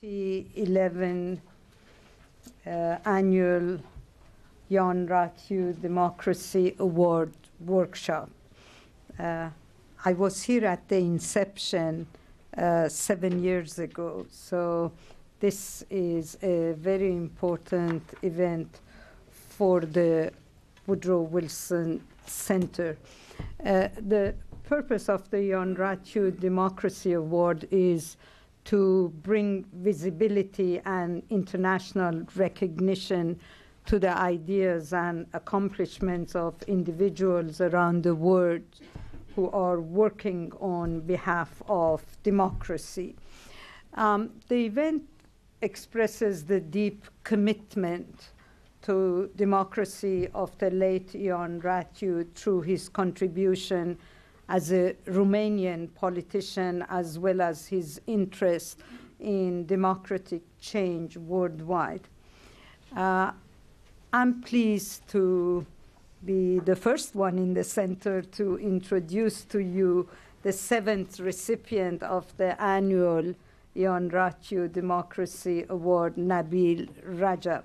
2011 uh, annual Ion Ratiu Democracy Award workshop. Uh, I was here at the inception uh, seven years ago, so this is a very important event for the Woodrow Wilson Center. Uh, the purpose of the Ion Ratiu Democracy Award is to bring visibility and international recognition to the ideas and accomplishments of individuals around the world who are working on behalf of democracy. Um, the event expresses the deep commitment to democracy of the late Ion Ratiu through his contribution as a Romanian politician as well as his interest in democratic change worldwide. Uh, I'm pleased to be the first one in the center to introduce to you the seventh recipient of the annual Ion Ratiu Democracy Award, Nabeel Rajab.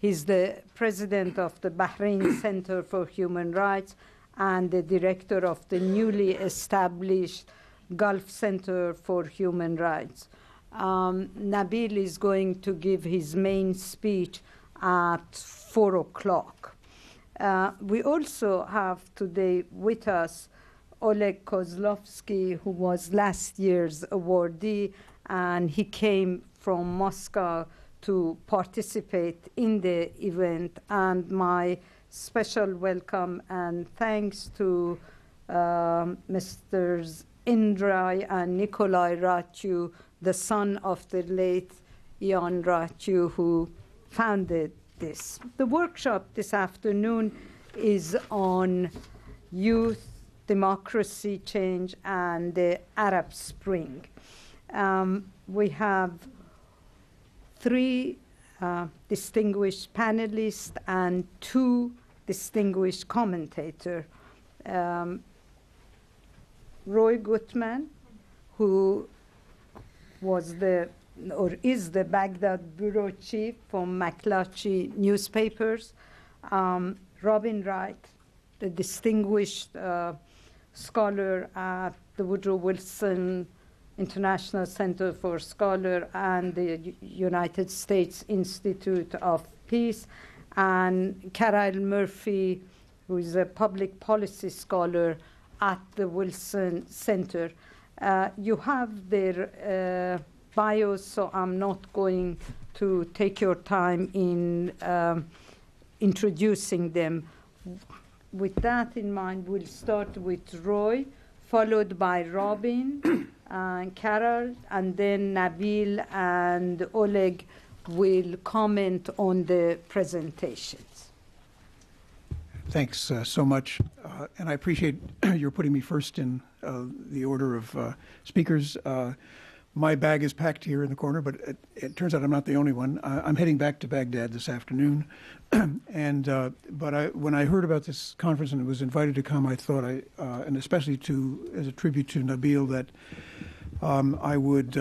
He's the president of the Bahrain Center for Human Rights and the director of the newly established Gulf Center for Human Rights. Um, Nabeel is going to give his main speech at 4 o'clock. Uh, we also have today with us Oleg Kozlovsky, who was last year's awardee, and he came from Moscow to participate in the event. And my special welcome and thanks to um, Mr. Indrei and Nikolai Ratiu, the son of the late Ion Ratiu, who founded this. The workshop this afternoon is on youth, democracy change, and the Arab Spring. Um, we have three uh, distinguished panelists and two distinguished commentator, um, Roy Gutman, who was the or is the Baghdad bureau chief for McClatchy newspapers, um, Robin Wright, the distinguished uh, scholar at the Woodrow Wilson International Center for Scholar and the U- United States Institute of Peace, and Carol Murphy, who is a public policy scholar at the Wilson Center. Uh, you have their uh, bios, so I'm not going to take your time in um, introducing them. With that in mind, we'll start with Roy, followed by Robin and Carol, and then Nabeel and Oleg will comment on the presentations. Thanks uh, so much. Uh, and I appreciate your putting me first in uh, the order of uh, speakers. Uh, my bag is packed here in the corner, but it, it turns out I'm not the only one. I'm heading back to Baghdad this afternoon. and uh, but I, when I heard about this conference and was invited to come, I thought I, and especially to as a tribute to Nabeel, that um, I would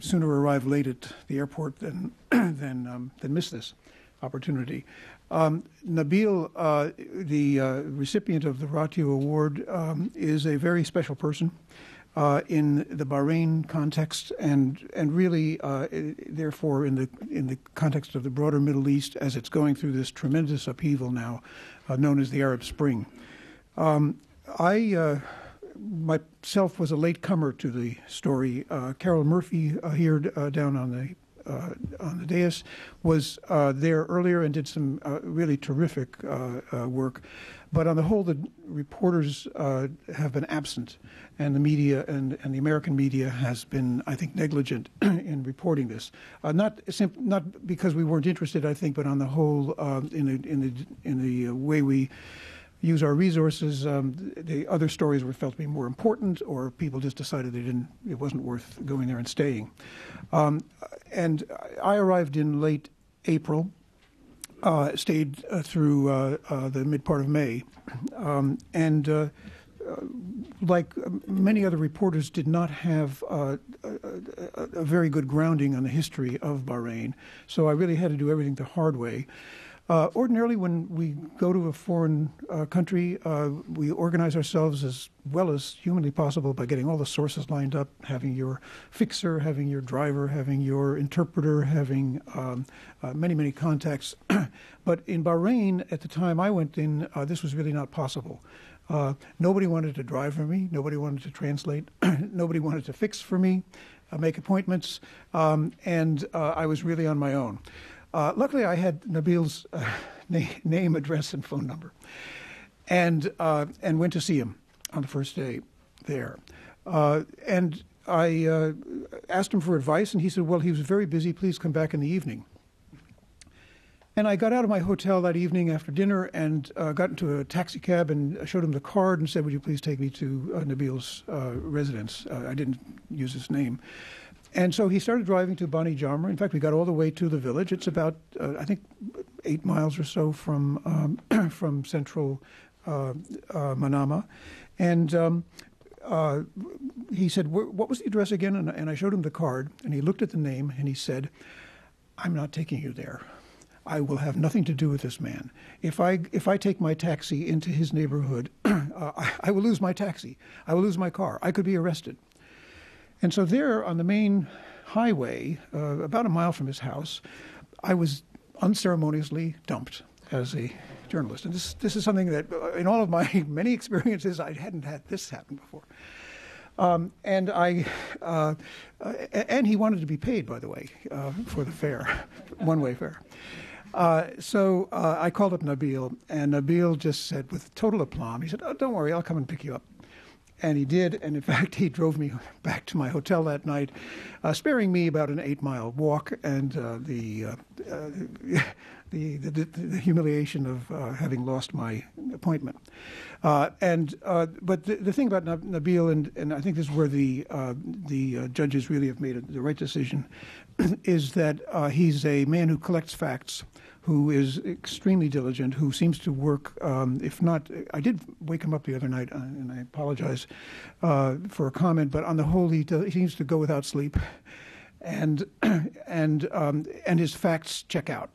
sooner arrive late at the airport than than um, than miss this opportunity. Um, Nabeel, uh, the uh, recipient of the Ratiu Award, um, is a very special person uh, in the Bahrain context, and and really, uh, therefore, in the in the context of the broader Middle East, as it's going through this tremendous upheaval now, uh, known as the Arab Spring. Um, I uh, myself was a late comer to the story. Uh, Carol Murphy uh, here uh, down on the uh, on the dais was uh, there earlier and did some uh, really terrific work. But on the whole, the reporters have been absent, and the media and, and the American media has been, I think, negligent in reporting this. not simp- not because we weren't interested, I think, but on the whole, in the in the in the way we use our resources. Um, the other stories were felt to be more important, or people just decided they didn't. It wasn't worth going there and staying. Um, and I arrived in late April. Uh, stayed uh, through uh, uh the mid part of May, um, and uh, like many other reporters, did not have uh, a, a, very good grounding on the history of Bahrain. So I really had to do everything the hard way. Uh, ordinarily, when we go to a foreign uh, country, uh, we organize ourselves as well as humanly possible by getting all the sources lined up, having your fixer, having your driver, having your interpreter, having um, uh, many, many contacts. but in Bahrain, at the time I went in, uh, this was really not possible. Uh, nobody wanted to drive for me. Nobody wanted to translate. nobody wanted to fix for me, make appointments. Um, and I was really on my own. Uh, luckily, I had Nabeel's uh, na- name, address, and phone number, and uh, and went to see him on the first day there. Uh, and I uh, asked him for advice, and he said, "Well, he was very busy. Please come back in the evening." And I got out of my hotel that evening after dinner and uh, got into a taxi cab and showed him the card and said, "Would you please take me to Nabeel's residence?" I didn't use his name. And so he started driving to Bani Jamr. In fact, we got all the way to the village. It's about, uh, I think, eight miles or so from um, from central uh, uh, Manama. And um, uh, he said, "What was the address again?" And, and I showed him the card, and he looked at the name, and he said, "I'm not taking you there." I will have nothing to do with this man. If I if I take my taxi into his neighborhood, uh, I, I, will lose my taxi. I will lose my car. I could be arrested. And so there on the main highway, uh, about a mile from his house, I was unceremoniously dumped as a journalist. And this, this is something that, uh, in all of my many experiences, I hadn't had this happen before. Um, and I, uh, uh, and he wanted to be paid, by the way, uh, for the fare, one-way fare. Uh, so uh, I called up Nabeel, and Nabeel just said, with total aplomb, he said, "Oh, don't worry, I'll come and pick you up." And he did, and in fact, he drove me back to my hotel that night, uh, sparing me about an eight-mile walk and uh, the, uh, uh the, the, the, humiliation of uh, having lost my appointment. Uh, and but the, the, thing about Nabeel, and, and I think this is where the the judges really have made the right decision, is that he's a man who collects facts who is extremely diligent, who seems to work, um, if not, I did wake him up the other night, uh, and I apologize uh, for a comment, but on the whole, he, he seems to go without sleep, and, and, um, and his facts check out.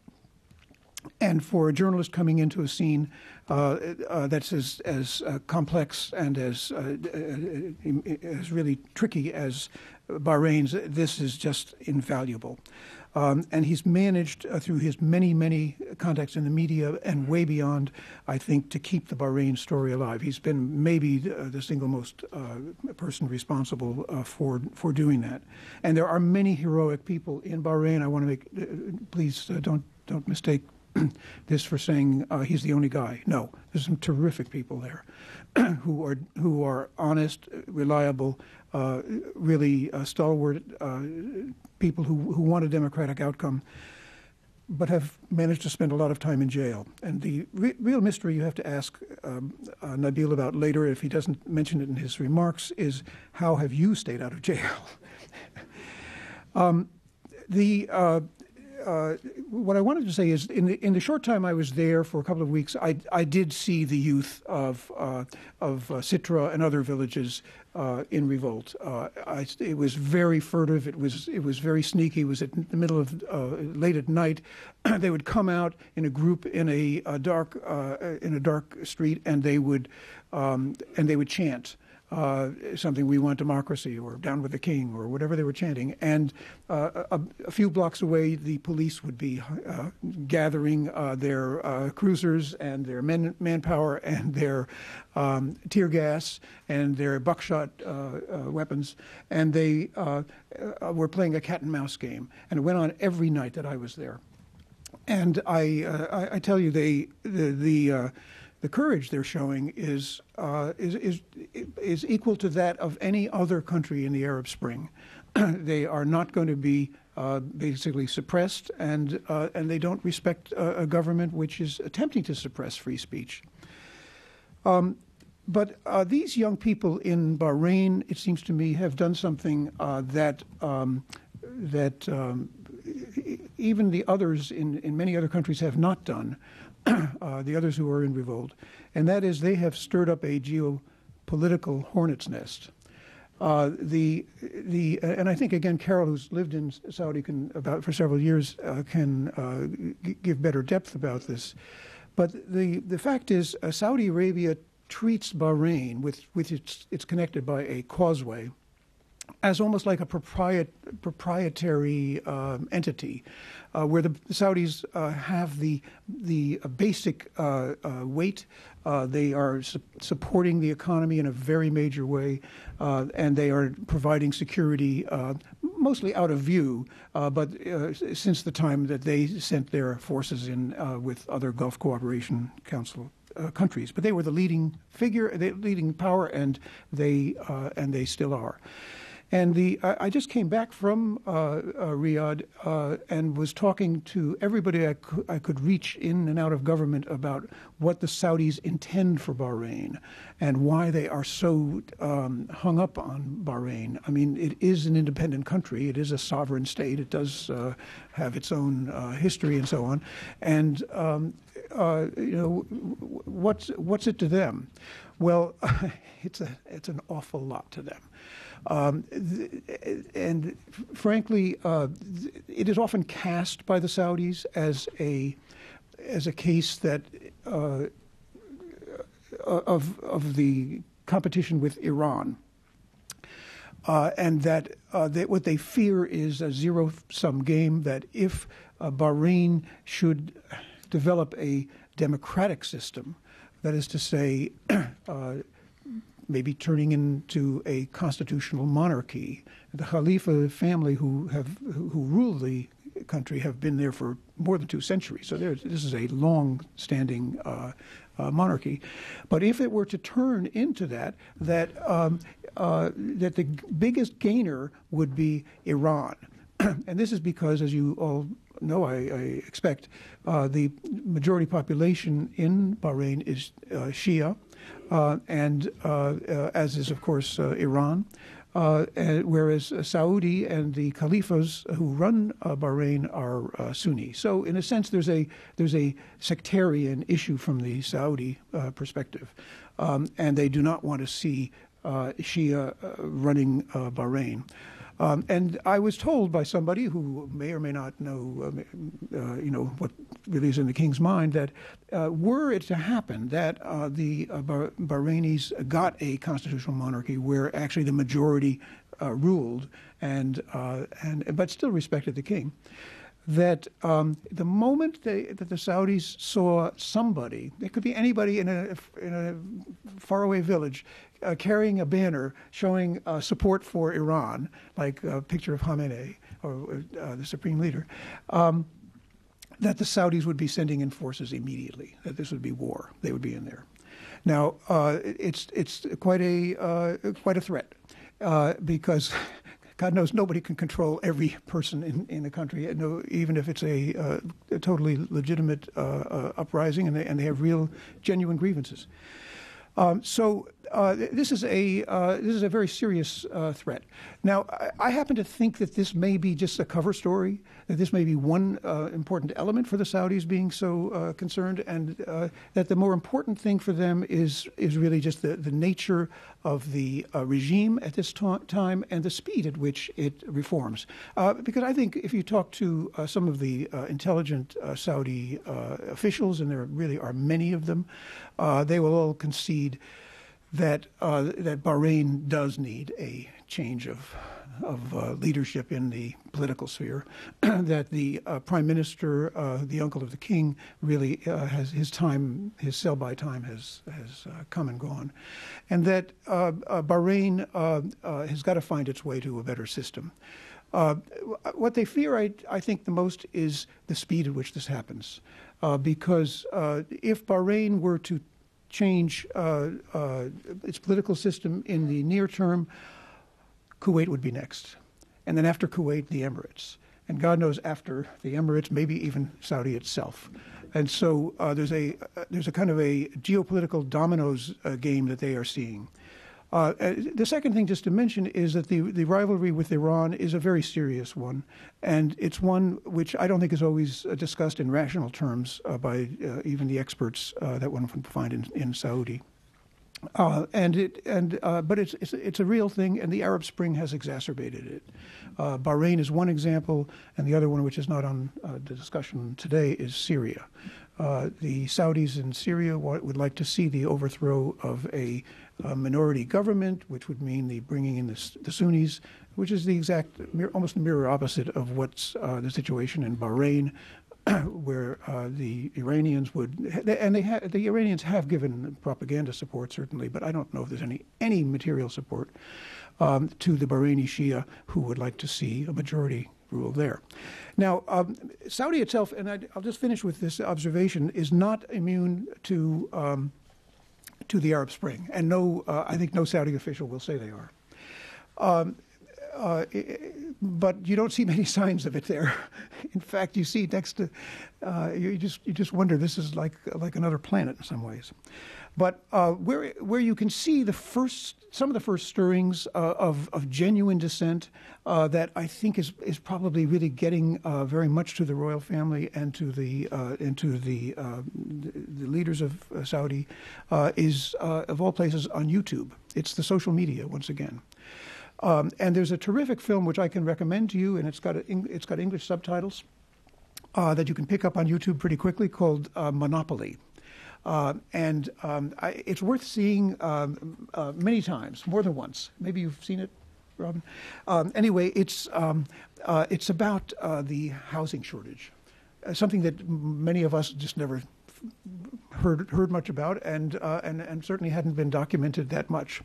And for a journalist coming into a scene uh, uh, that's as, as uh, complex and as, uh, as really tricky as Bahrain's, this is just invaluable. Um, and he's managed uh, through his many, many contacts in the media and way beyond, I think, to keep the Bahrain story alive. He's been maybe uh, the single most uh, person responsible uh, for for doing that. And there are many heroic people in Bahrain. I want to make uh, please uh, don't don't mistake this for saying uh, he's the only guy. No, there's some terrific people there who are who are honest, reliable, uh, really uh, stalwart people who, who want a democratic outcome, but have managed to spend a lot of time in jail. And the re- real mystery you have to ask um, uh, Nabeel about later, if he doesn't mention it in his remarks, is how have you stayed out of jail? um, the uh, uh, what I wanted to say is, in the in the short time I was there for a couple of weeks, I I did see the youth of uh, of uh, Sitra and other villages uh, in revolt. Uh, I, it was very furtive. It was it was very sneaky. It was at the middle of late at night. they would come out in a group in a, a dark in a dark street, and they would um, and they would chant uh, something we want democracy or down with the king or whatever they were chanting. And uh, a, a, few blocks away, the police would be uh, gathering uh, their uh, cruisers and their men, manpower and their um, tear gas and their buckshot weapons. And they were playing a cat and mouse game. And it went on every night that I was there. And I, I, I, tell you, they, the, the the courage they're showing is, uh, is, is, is equal to that of any other country in the Arab Spring. they are not going to be uh, basically suppressed, and, uh, and they don't respect a, a, government which is attempting to suppress free speech. Um, but uh, these young people in Bahrain, it seems to me, have done something uh, that, um, that um, even the others in, in many other countries have not done. uh, the others who are in revolt, and that is they have stirred up a geopolitical hornet's nest. Uh, the the and I think again Carol, who's lived in Saudi can, about for several years, uh, can uh, g- give better depth about this. But the the fact is, uh, Saudi Arabia treats Bahrain, with which it's it's connected by a causeway, as almost like a propriet, proprietary um, entity, uh, where the Saudis uh, have the the basic uh, uh weight. Uh, they are su- supporting the economy in a very major way, uh, and they are providing security mostly out of view. but since the time that they sent their forces in with other Gulf Cooperation Council uh, countries, but they were the leading figure, the leading power, and they uh, and they still are. And the I, I just came back from uh, uh Riyadh uh, and was talking to everybody I, I could reach in and out of government about what the Saudis intend for Bahrain and why they are so um, hung up on Bahrain. I mean, it is an independent country. It is a sovereign state. It does uh, have its own uh, history and so on. And um, uh, you know, what's what's it to them? Well, it's a it's an awful lot to them. Um, th- and frankly, uh, it is often cast by the Saudis as a as a case that uh, of of the competition with Iran. Uh, and that, uh, that, what they fear is a zero sum game. That if uh, Bahrain should develop a democratic system, that is to say, uh, maybe turning into a constitutional monarchy. The Khalifa family, who have who rule the country, have been there for more than two centuries. So this is a long-standing uh, uh, monarchy. But if it were to turn into that, that um, uh, that the biggest gainer would be Iran, and this is because, as you all know, I, I expect, uh, the majority population in Bahrain is uh, Shia. Uh, and uh, uh, as is, of course, uh, Iran. Uh, and, whereas uh, Saudi and the caliphs who run Bahrain are Sunni. So, in a sense, there's a there's a sectarian issue from the Saudi perspective, um, and they do not want to see Shia running Bahrain. Um, and I was told by somebody who may or may not know, uh, uh, you know, what really is in the king's mind, that uh, were it to happen that uh, the Bahrainis got a constitutional monarchy where actually the majority ruled and and but still respected the king, that um, the moment they, that the Saudis saw somebody, it could be anybody in a in a faraway village, uh, carrying a banner showing uh, support for Iran, like a picture of Khamenei or uh, the supreme leader, um, that the Saudis would be sending in forces immediately. That this would be war. They would be in there. Now uh, it's it's quite a uh, quite a threat uh, because. God knows nobody can control every person in, in the country, even if it's a, uh, a totally legitimate uh, uh, uprising and they, and they have real, genuine grievances. Um, so uh, this is a uh, this is a very serious uh, threat. Now, I, I, happen to think that this may be just a cover story. That this may be one uh, important element for the Saudis being so uh, concerned, and uh, that the more important thing for them is is really just the, the nature of the regime at this ta- time and the speed at which it reforms. because I think if you talk to some of the intelligent Saudi officials, and there really are many of them, they will all concede that uh, that Bahrain does need a change of of uh, leadership in the political sphere. that the uh, prime minister, uh, the uncle of the king, really uh, has his time, his sell-by time has has uh, come and gone, and that Bahrain has got to find its way to a better system. what they fear, I, I, think, the most is the speed at which this happens. because if Bahrain were to change uh, uh, its political system in the near term, Kuwait would be next. And then after Kuwait, the Emirates. And God knows after the Emirates, maybe even Saudi itself. And so uh, there's, a, uh, there's a kind of a geopolitical dominoes uh, game that they are seeing. Uh, uh, the second thing just to mention is that the, the rivalry with Iran is a very serious one, and it's one which I don't think is always uh, discussed in rational terms uh, by uh, even the experts uh, that one can find in, in Saudi. And it and but it's, it's it's a real thing, and the Arab Spring has exacerbated it. Bahrain is one example, and the other one, which is not on the discussion today, is Syria. Uh, the Saudis in Syria would like to see the overthrow of a, a minority government, which would mean the bringing in the, the Sunnis, which is the exact, almost the mirror opposite of what's uh, the situation in Bahrain, where uh, the Iranians would, and they ha- the Iranians have given propaganda support certainly, but I don't know if there's any any material support um, to the Bahraini Shia who would like to see a majority rule there. Now, um, Saudi itself, and I, will just finish with this observation, is not immune to um, to the Arab Spring, and no, uh, I think no Saudi official will say they are. Um, uh, but you don't see many signs of it there. In fact, you see next to, uh, you just you just wonder this is like like another planet in some ways. But uh, where where you can see the first some of the first stirrings uh, of of genuine dissent uh, that I think is is probably really getting uh, very much to the royal family and to the and to the, the leaders of Saudi is of all places on YouTube. It's the social media once again. Um, and there's a terrific film which I can recommend to you, and it's got a, it's got English subtitles uh, that you can pick up on YouTube pretty quickly called uh, Monopoly. Uh, and um, I, it's worth seeing um, uh, many times, more than once. Maybe you've seen it, Robin. Um, anyway, it's um, uh, it's about uh, the housing shortage, something that many of us just never heard heard much about, and and and certainly hadn't been documented that much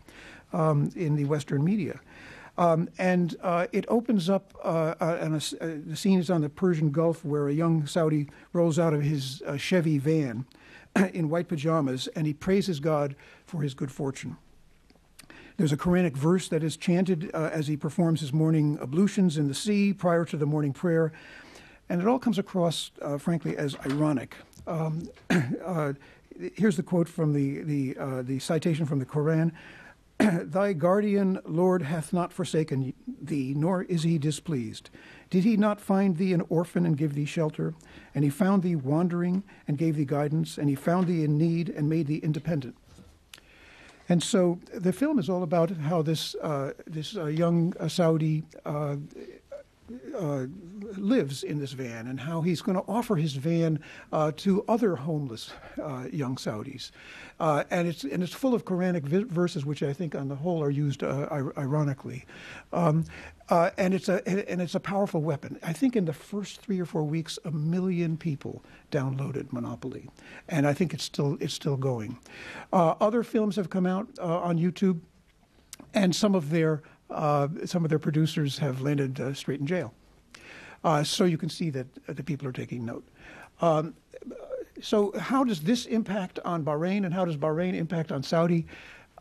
um, in the Western media. Um, and uh, it opens up, uh, uh, and a, uh, the scene is on the Persian Gulf where a young Saudi rolls out of his uh, Chevy van in white pajamas and he praises God for his good fortune. There's a Quranic verse that is chanted uh, as he performs his morning ablutions in the sea prior to the morning prayer. And it all comes across, frankly, as ironic. Um, here's the quote from the, the, the citation from the Quran. Thy guardian Lord hath not forsaken thee, nor is he displeased. Did he not find thee an orphan and give thee shelter? And he found thee wandering and gave thee guidance, and he found thee in need and made thee independent. And so the film is all about how this uh, this uh, young uh, Saudi uh, uh, lives in this van and how he's going to offer his van uh, to other homeless young Saudis. Uh, and it's and it's full of Quranic verses, which I think on the whole are used uh, ironically. Um, uh, and it's a and it's a powerful weapon. I think in the first three or four weeks, a million people downloaded Monopoly, and I think it's still it's still going. other films have come out on YouTube, and some of their some of their producers have landed straight in jail. Uh, so you can see that uh, the people are taking note. Um, so how does this impact on Bahrain and how does Bahrain impact on Saudi?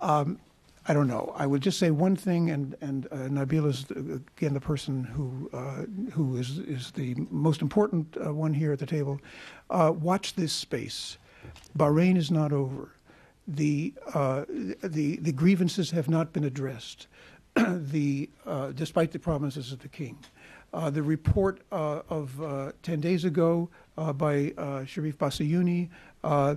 Um, I don't know. I would just say one thing, and and uh, Nabeel is uh, again the person who uh, who is is the most important uh, one here at the table. Uh, watch this space. Bahrain is not over. The uh, the the grievances have not been addressed. the despite the promises of the king. Uh, the report uh, of uh, 10 days ago uh, by uh, Cherif Bassiouni uh,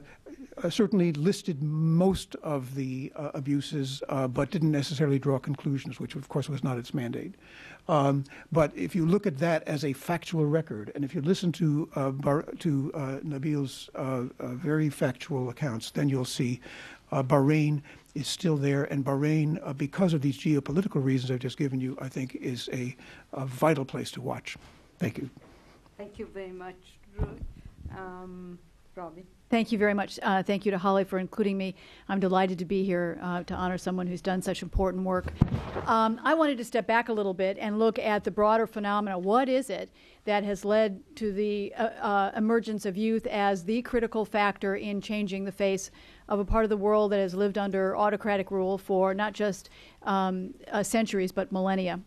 certainly listed most of the abuses, but didn't necessarily draw conclusions, which of course was not its mandate. Um, but if you look at that as a factual record, and if you listen to Bar- to Nabeel's very factual accounts, then you'll see Bahrain is still there, and Bahrain, uh, because of these geopolitical reasons I've just given you, I think is a, a vital place to watch. Thank you. Thank you very much, um, Robin. Thank you very much. Uh, thank you to Holly for including me. I'm delighted to be here uh, to honor someone who's done such important work. Um, I wanted to step back a little bit and look at the broader phenomena. What is it that has led to the uh, uh emergence of youth as the critical factor in changing the face of a part of the world that has lived under autocratic rule for not just um, uh, centuries but millennia?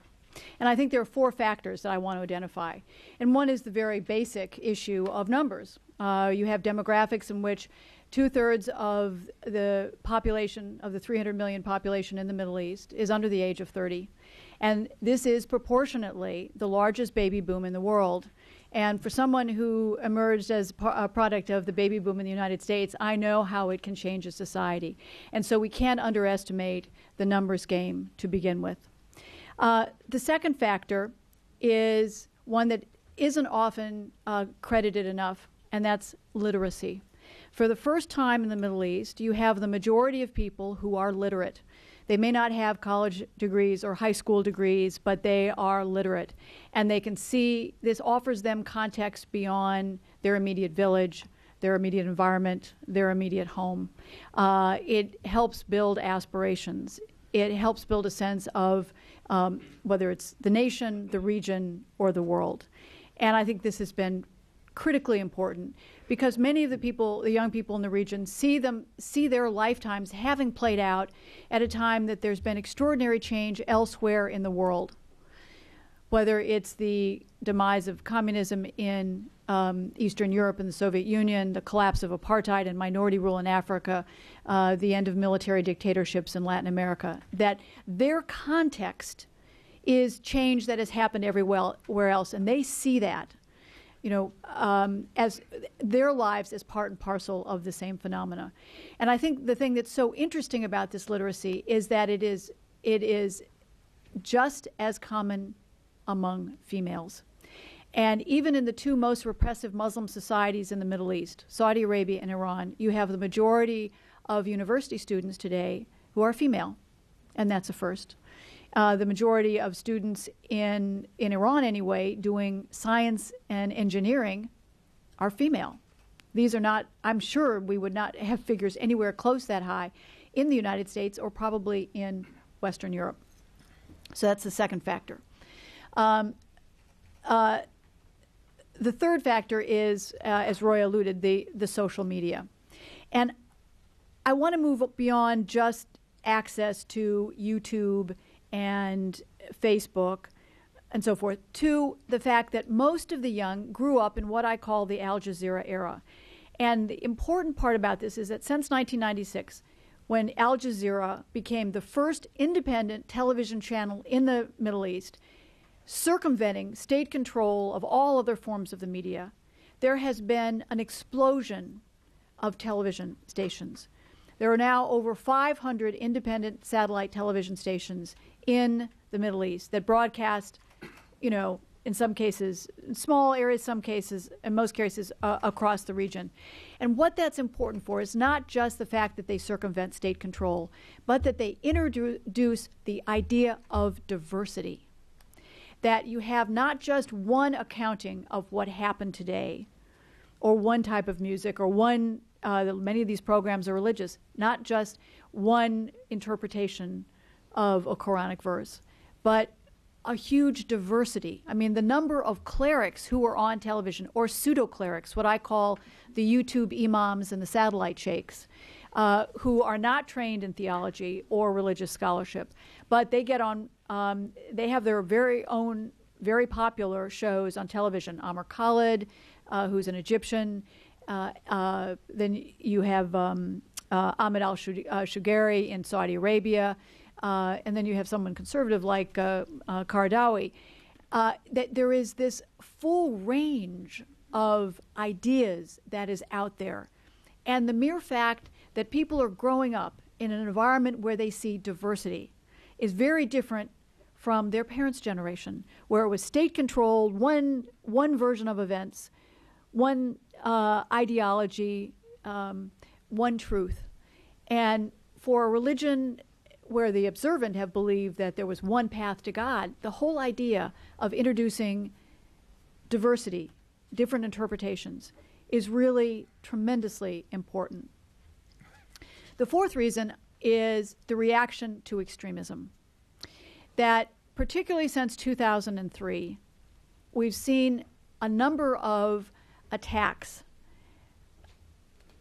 And I think there are four factors that I want to identify. And one is the very basic issue of numbers. Uh, you have demographics in which two thirds of the population, of the 300 million population in the Middle East, is under the age of 30. And this is proportionately the largest baby boom in the world. And for someone who emerged as a product of the baby boom in the United States, I know how it can change a society. And so we can't underestimate the numbers game to begin with. Uh, the second factor is one that isn't often uh, credited enough, and that's literacy. For the first time in the Middle East, you have the majority of people who are literate. They may not have college degrees or high school degrees, but they are literate. And they can see this offers them context beyond their immediate village, their immediate environment, their immediate home. Uh, it helps build aspirations. It helps build a sense of um, whether it's the nation, the region, or the world. And I think this has been critically important because many of the people, the young people in the region, see them see their lifetimes having played out at a time that there's been extraordinary change elsewhere in the world. Whether it's the demise of communism in um, Eastern Europe and the Soviet Union, the collapse of apartheid and minority rule in Africa, uh, the end of military dictatorships in Latin America, that their context is change that has happened everywhere else, and they see that you know, um, as their lives as part and parcel of the same phenomena. And I think the thing that's so interesting about this literacy is that it is it is just as common among females. And even in the two most repressive Muslim societies in the Middle East, Saudi Arabia and Iran, you have the majority of university students today who are female, and that's a first. Uh, the majority of students in, in Iran, anyway, doing science and engineering are female. These are not, I'm sure we would not have figures anywhere close that high in the United States or probably in Western Europe. So that's the second factor. Um, uh, the third factor is, uh, as Roy alluded, the, the social media. And I want to move beyond just access to YouTube and Facebook and so forth, to the fact that most of the young grew up in what I call the Al Jazeera era. And the important part about this is that since 1996, when Al Jazeera became the first independent television channel in the Middle East, circumventing state control of all other forms of the media, there has been an explosion of television stations. There are now over 500 independent satellite television stations in the Middle East that broadcast, you know, in some cases, in small areas, some cases, in most cases, uh, across the region. And what that's important for is not just the fact that they circumvent state control, but that they introduce the idea of diversity. That you have not just one accounting of what happened today, or one type of music, or one, uh, many of these programs are religious, not just one interpretation of a Quranic verse, but a huge diversity. I mean, the number of clerics who are on television, or pseudo clerics, what I call the YouTube imams and the satellite sheikhs, uh, who are not trained in theology or religious scholarship, but they get on, um, they have their very own, very popular shows on television. Amr Khalid, uh, who's an Egyptian. Uh, uh then you have um, uh, Ahmed al Shugairi in Saudi Arabia uh, and then you have someone conservative like uh, uh, Qaradawi, uh, that there is this full range of ideas that is out there. And the mere fact that people are growing up in an environment where they see diversity is very different from their parents' generation, where it was state controlled, one, one version of events, one uh, ideology, um, one truth. And for a religion where the observant have believed that there was one path to God, the whole idea of introducing diversity, different interpretations, is really tremendously important. The fourth reason is the reaction to extremism. That, particularly since 2003, we've seen a number of attacks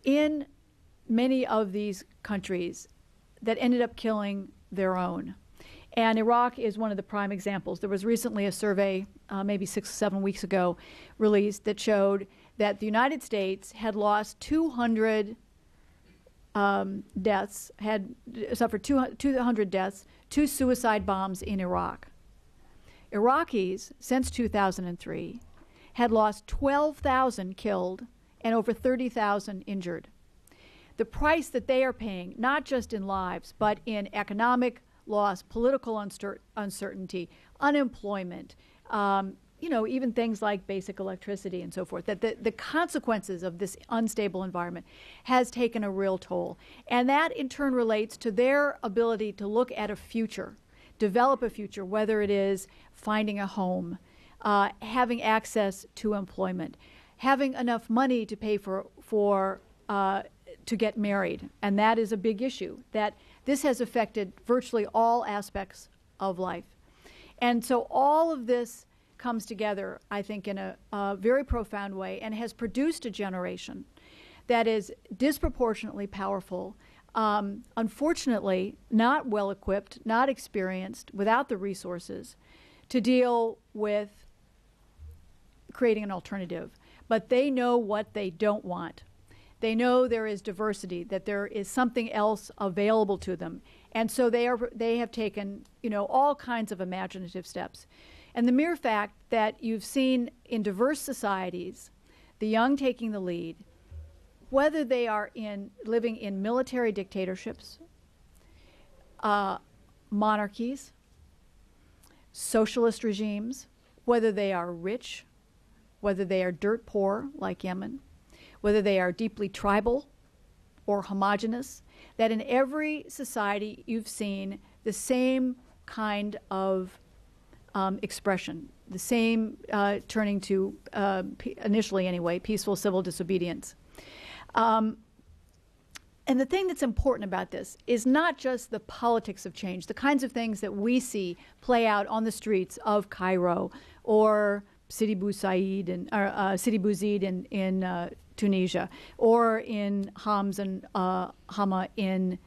in many of these countries that ended up killing their own. And Iraq is one of the prime examples. There was recently a survey, uh, maybe six or seven weeks ago, released that showed that the United States had lost 200 um, deaths, had suffered 200 deaths two suicide bombs in Iraq. Iraqis, since 2003, had lost 12,000 killed and over 30,000 injured. The price that they are paying, not just in lives, but in economic loss, political uncer- uncertainty, unemployment, um, you know, even things like basic electricity and so forth, that the, the consequences of this unstable environment has taken a real toll. And that in turn relates to their ability to look at a future, develop a future, whether it is finding a home, uh, having access to employment, having enough money to pay for, for uh, to get married. And that is a big issue. That this has affected virtually all aspects of life. And so all of this comes together, I think, in a, a very profound way and has produced a generation that is disproportionately powerful. Um, unfortunately, not well equipped, not experienced, without the resources to deal with creating an alternative. But they know what they don't want. They know there is diversity, that there is something else available to them. And so they, are, they have taken, you know, all kinds of imaginative steps. And the mere fact that you've seen in diverse societies the young taking the lead, whether they are in living in military dictatorships, uh, monarchies, socialist regimes, whether they are rich, whether they are dirt poor like Yemen, whether they are deeply tribal or homogenous, that in every society you've seen the same kind of um, expression, the same uh, turning to, uh, initially anyway, peaceful civil disobedience. Um, and the thing that's important about this is not just the politics of change, the kinds of things that we see play out on the streets of Cairo or Sidi Bou Said and or, uh, Sidi Bouzid in in uh, Tunisia or in Homs and uh, Hama in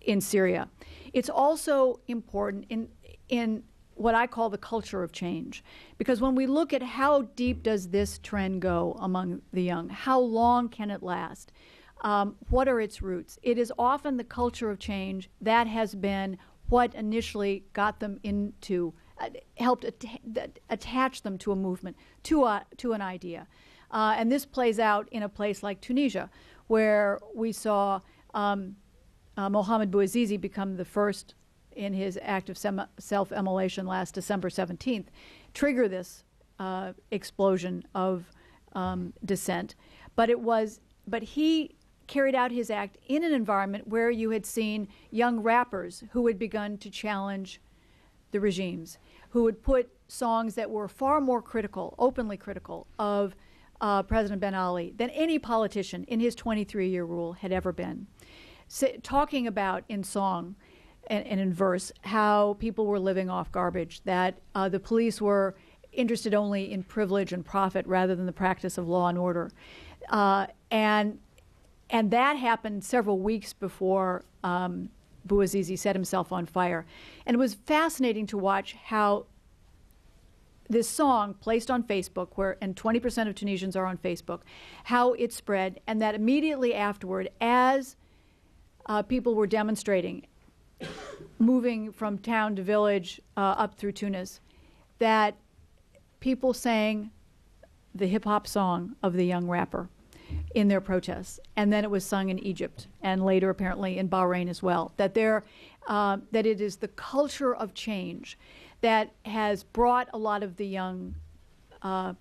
in Syria. It's also important in in what I call the culture of change. Because when we look at how deep does this trend go among the young, how long can it last, um, what are its roots, it is often the culture of change that has been what initially got them into, uh, helped at- attach them to a movement, to, a, to an idea. Uh, and this plays out in a place like Tunisia, where we saw um, uh, Mohamed Bouazizi become the first in his act of self immolation last December 17th trigger this uh, explosion of um, dissent. But it was, but he carried out his act in an environment where you had seen young rappers who had begun to challenge the regimes, who would put songs that were far more critical, openly critical, of uh, President Ben Ali than any politician in his 23 year rule had ever been. So, talking about in song and, and in verse how people were living off garbage, that uh, the police were interested only in privilege and profit rather than the practice of law and order. Uh, and, and that happened several weeks before um, Bouazizi set himself on fire. And it was fascinating to watch how this song placed on Facebook, where and 20% of Tunisians are on Facebook, how it spread, and that immediately afterward, as uh, people were demonstrating moving from town to village uh, up through Tunis, that people sang the hip hop song of the young rapper in their protests, and then it was sung in Egypt, and later apparently in Bahrain as well. That there, uh, that it is the culture of change that has brought a lot of the young, uh,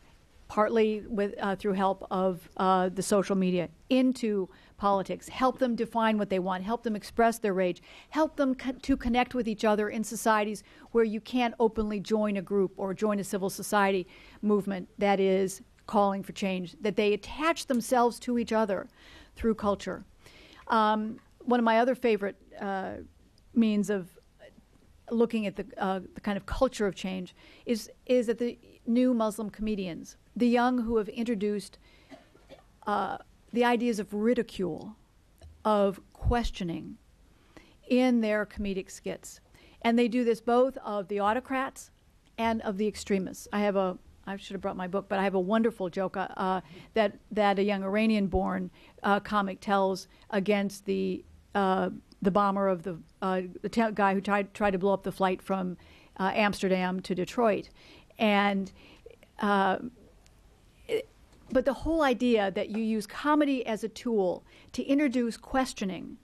partly with uh, through help of uh, the social media, into politics, help them define what they want, help them express their rage, help them co- to connect with each other in societies where you can't openly join a group or join a civil society movement that is calling for change, that they attach themselves to each other through culture. Um, one of my other favorite uh, means of looking at the, uh, the kind of culture of change is, is that the new Muslim comedians, the young who have introduced uh, the ideas of ridicule, of questioning in their comedic skits. And they do this both of the autocrats and of the extremists. I have a I should have brought my book, but I have a wonderful joke uh, uh, that that a young Iranian-born uh, comic tells against the uh, the bomber of the uh, the t- guy who tried tried to blow up the flight from uh, Amsterdam to Detroit, and but the whole idea that you use comedy as a tool to introduce questioning,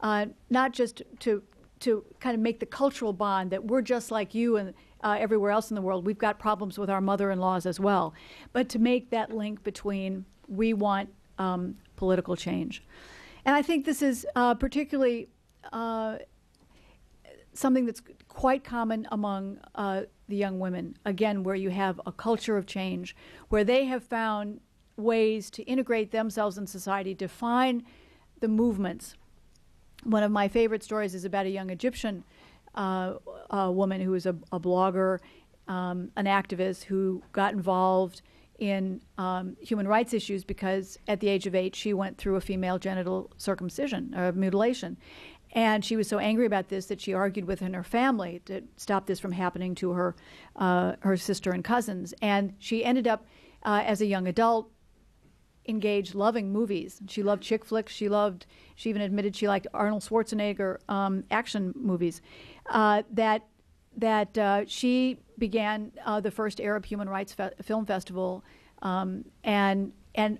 uh, not just to to kind of make the cultural bond that we're just like you and uh, everywhere else in the world. We've got problems with our mother-in-laws as well, but to make that link between we want um, political change, and I think this is uh, particularly uh, something that's quite common among uh, the young women. Again, where you have a culture of change, where they have found ways to integrate themselves in society, define the movements. One of my favorite stories is about a young Egyptian uh, woman who is a, a blogger, um, an activist who got involved in um, human rights issues because at the age of eight she went through a female genital circumcision or mutilation. And she was so angry about this that she argued within her family to stop this from happening to her, uh, her sister and cousins. And she ended up, uh, as a young adult, engaged loving movies. She loved chick flicks. She loved. She even admitted she liked Arnold Schwarzenegger um, action movies. Uh, that that uh, she began uh, the first Arab Human Rights Fe- Film Festival, um, and and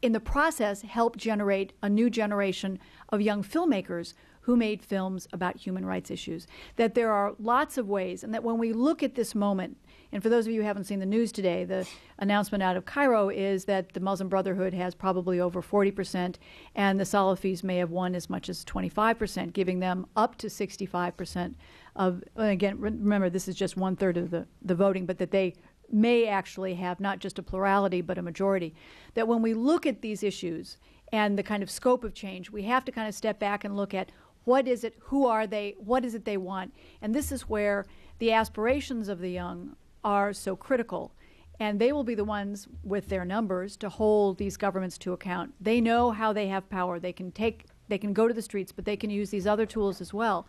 in the process helped generate a new generation of young filmmakers who made films about human rights issues. That there are lots of ways, and that when we look at this moment, and for those of you who haven't seen the news today, the announcement out of Cairo is that the Muslim Brotherhood has probably over 40%, and the Salafis may have won as much as 25%, giving them up to 65% of, again, remember, this is just one third of the, the voting, but that they may actually have not just a plurality, but a majority. That when we look at these issues and the kind of scope of change, we have to kind of step back and look at what is it, who are they, what is it they want. And this is where the aspirations of the young are so critical. And they will be the ones with their numbers to hold these governments to account. They know how they have power. They can take, they can go to the streets, but they can use these other tools as well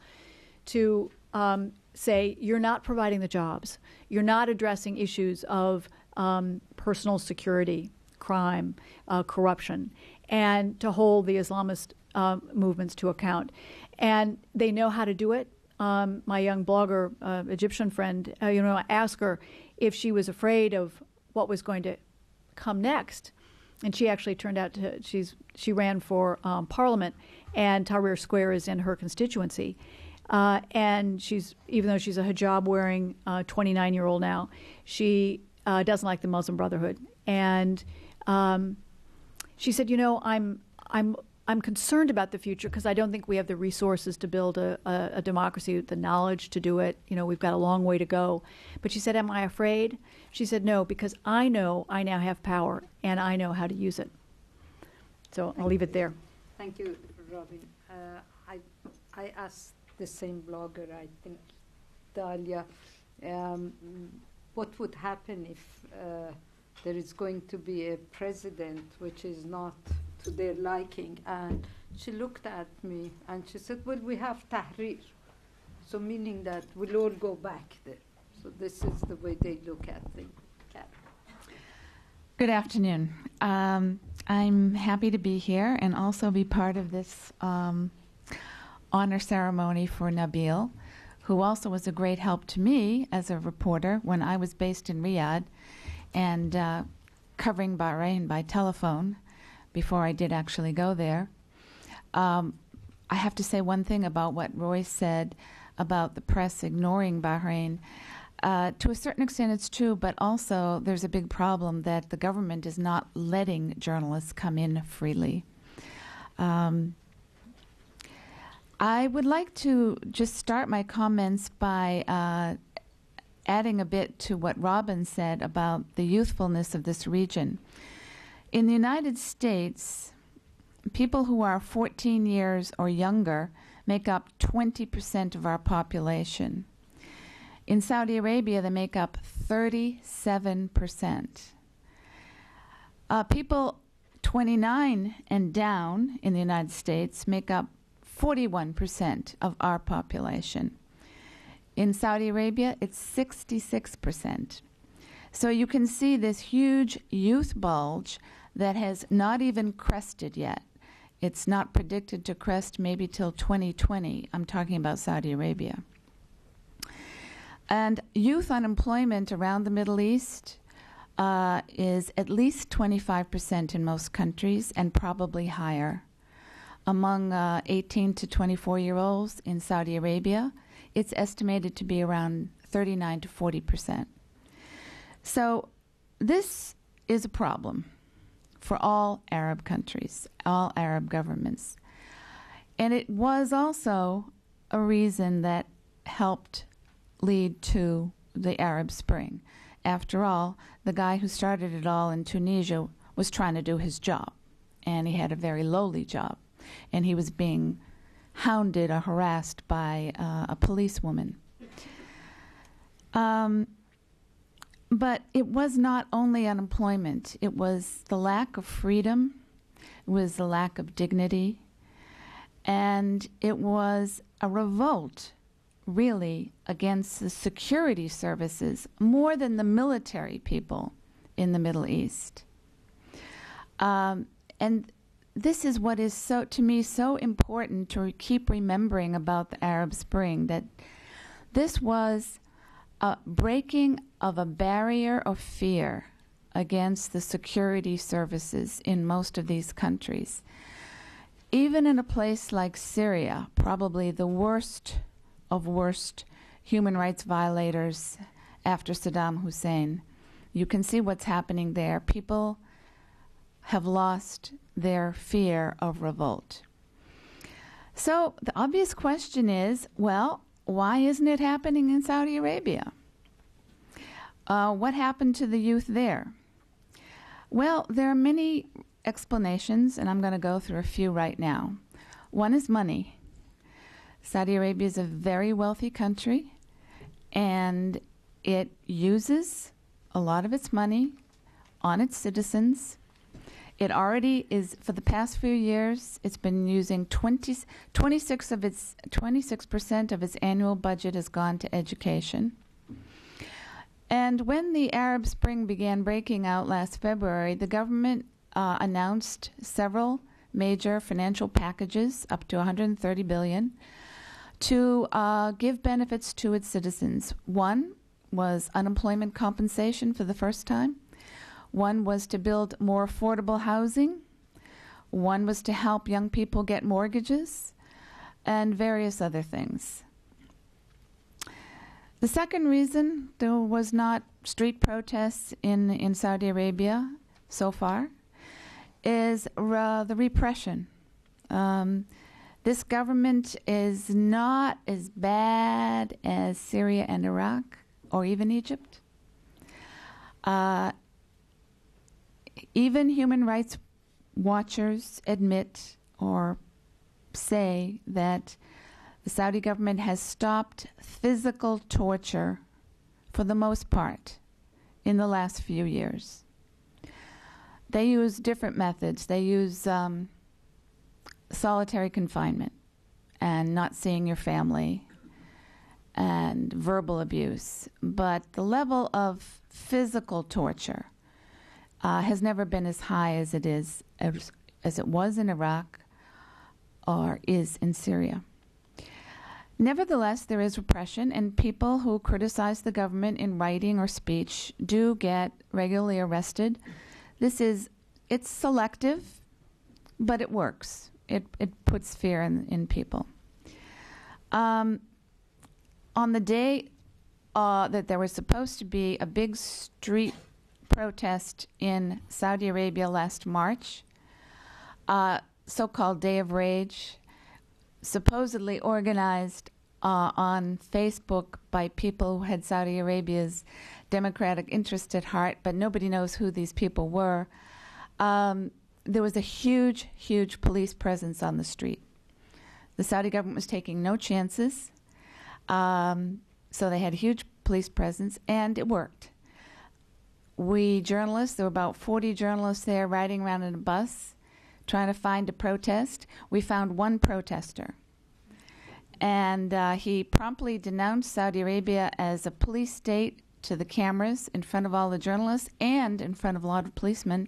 to um, say, you're not providing the jobs. You're not addressing issues of um, personal security, crime, uh, corruption, and to hold the Islamist uh, movements to account. And they know how to do it um, my young blogger, uh, Egyptian friend, uh, you know, I asked her if she was afraid of what was going to come next, and she actually turned out to she's she ran for um, parliament, and Tahrir Square is in her constituency, uh, and she's even though she's a hijab wearing 29 uh, year old now, she uh, doesn't like the Muslim Brotherhood, and um, she said, you know, I'm I'm I'm concerned about the future because I don't think we have the resources to build a, a, a, democracy, the knowledge to do it. You know, we've got a long way to go. But she said, Am I afraid? She said, No, because I know I now have power and I know how to use it. So Thank I'll leave it there. Thank you, Robin. Uh, I, I asked the same blogger, I think, Dalia, um, what would happen if uh, there is going to be a president which is not to their liking. And she looked at me and she said, Well, we have Tahrir. So, meaning that we'll all go back there. So, this is the way they look at things. Good afternoon. Um, I'm happy to be here and also be part of this um, honor ceremony for Nabeel, who also was a great help to me as a reporter when I was based in Riyadh and uh, covering Bahrain by telephone before I did actually go there. Um, I have to say one thing about what Roy said about the press ignoring Bahrain. Uh, to a certain extent, it's true, but also there's a big problem that the government is not letting journalists come in freely. Um, I would like to just start my comments by uh, adding a bit to what Robin said about the youthfulness of this region. In the United States, people who are 14 years or younger make up 20% of our population. In Saudi Arabia, they make up 37%. Uh, people 29 and down in the United States make up 41% of our population. In Saudi Arabia, it's 66%. So you can see this huge youth bulge that has not even crested yet. It's not predicted to crest maybe till 2020. I'm talking about Saudi Arabia. And youth unemployment around the Middle East uh, is at least 25% in most countries and probably higher. Among uh, 18 to 24 year olds in Saudi Arabia, it's estimated to be around 39 to 40%. So, this is a problem for all Arab countries, all Arab governments. And it was also a reason that helped lead to the Arab Spring. After all, the guy who started it all in Tunisia was trying to do his job, and he had a very lowly job, and he was being hounded or harassed by uh, a policewoman. Um, but it was not only unemployment, it was the lack of freedom, it was the lack of dignity, and it was a revolt, really, against the security services more than the military people in the Middle East. Um, and this is what is so, to me, so important to keep remembering about the Arab Spring that this was a breaking of a barrier of fear against the security services in most of these countries. Even in a place like Syria, probably the worst of worst human rights violators after Saddam Hussein, you can see what's happening there. People have lost their fear of revolt. So the obvious question is well, why isn't it happening in Saudi Arabia? Uh, what happened to the youth there? Well, there are many explanations, and I'm going to go through a few right now. One is money. Saudi Arabia is a very wealthy country, and it uses a lot of its money on its citizens it already is for the past few years. It's been using 20, 26 of its 26 percent of its annual budget has gone to education. And when the Arab Spring began breaking out last February, the government uh, announced several major financial packages, up to 130 billion, to uh, give benefits to its citizens. One was unemployment compensation for the first time. One was to build more affordable housing. One was to help young people get mortgages, and various other things. The second reason there was not street protests in, in Saudi Arabia so far is the repression. Um, this government is not as bad as Syria and Iraq or even Egypt. Uh, even human rights watchers admit or say that the Saudi government has stopped physical torture for the most part in the last few years. They use different methods. They use um, solitary confinement and not seeing your family and verbal abuse. But the level of physical torture uh, has never been as high as it is as, as it was in Iraq or is in Syria. Nevertheless, there is repression, and people who criticize the government in writing or speech do get regularly arrested. This is it's selective, but it works. It it puts fear in in people. Um, on the day uh, that there was supposed to be a big street protest in Saudi Arabia last March, uh, so called Day of Rage, supposedly organized uh, on Facebook by people who had Saudi Arabia's democratic interest at heart, but nobody knows who these people were. Um, there was a huge, huge police presence on the street. The Saudi government was taking no chances, um, so they had a huge police presence, and it worked we journalists, there were about 40 journalists there riding around in a bus trying to find a protest. We found one protester. And uh, he promptly denounced Saudi Arabia as a police state to the cameras in front of all the journalists and in front of a lot of policemen.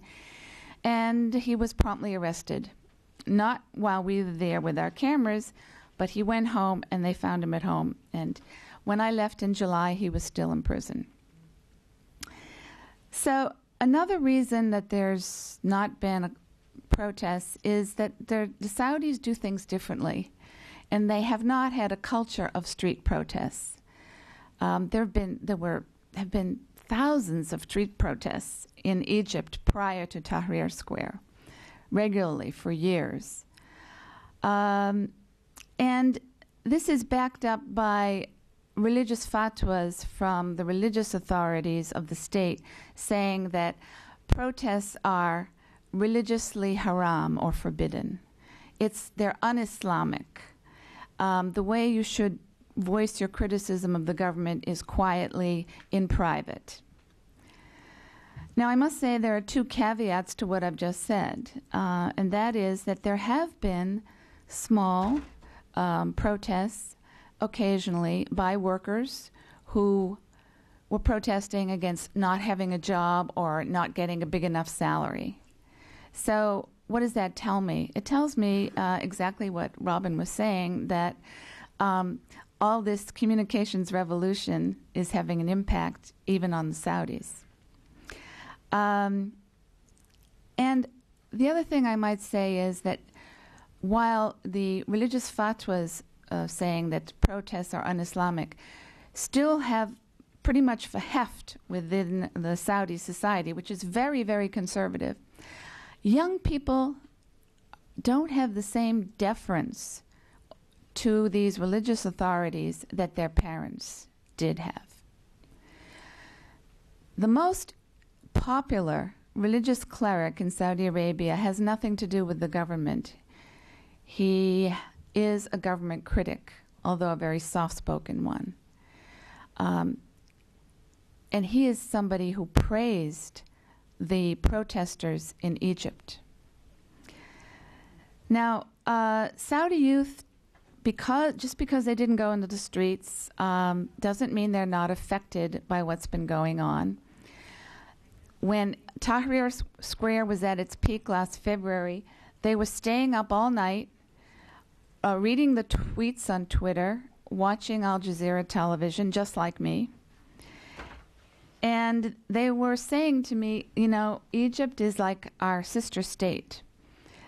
And he was promptly arrested. Not while we were there with our cameras, but he went home and they found him at home. And when I left in July, he was still in prison. So another reason that there's not been protests is that the Saudis do things differently, and they have not had a culture of street protests. Um, there have been there were have been thousands of street protests in Egypt prior to Tahrir Square, regularly for years, um, and this is backed up by religious fatwas from the religious authorities of the state saying that protests are religiously haram or forbidden. It's they're un-Islamic. Um, the way you should voice your criticism of the government is quietly in private. Now, I must say there are two caveats to what I've just said, uh, and that is that there have been small um, protests occasionally by workers who were protesting against not having a job or not getting a big enough salary. So, what does that tell me? It tells me uh, exactly what Robin was saying that um, all this communications revolution is having an impact even on the Saudis. Um, and the other thing I might say is that while the religious fatwas uh, saying that protests are un Islamic still have pretty much a heft within the Saudi society, which is very, very conservative, young people don't have the same deference to these religious authorities that their parents did have. The most popular religious cleric in Saudi Arabia has nothing to do with the government. He is a government critic, although a very soft spoken one. Um, and he is somebody who praised the protesters in Egypt. Now, uh, Saudi youth, because just because they didn't go into the streets, um, doesn't mean they're not affected by what's been going on. When Tahrir Square was at its peak last February, they were staying up all night, uh, reading the tweets on Twitter, watching Al Jazeera television, just like me. And they were saying to me, you know, Egypt is like our sister state.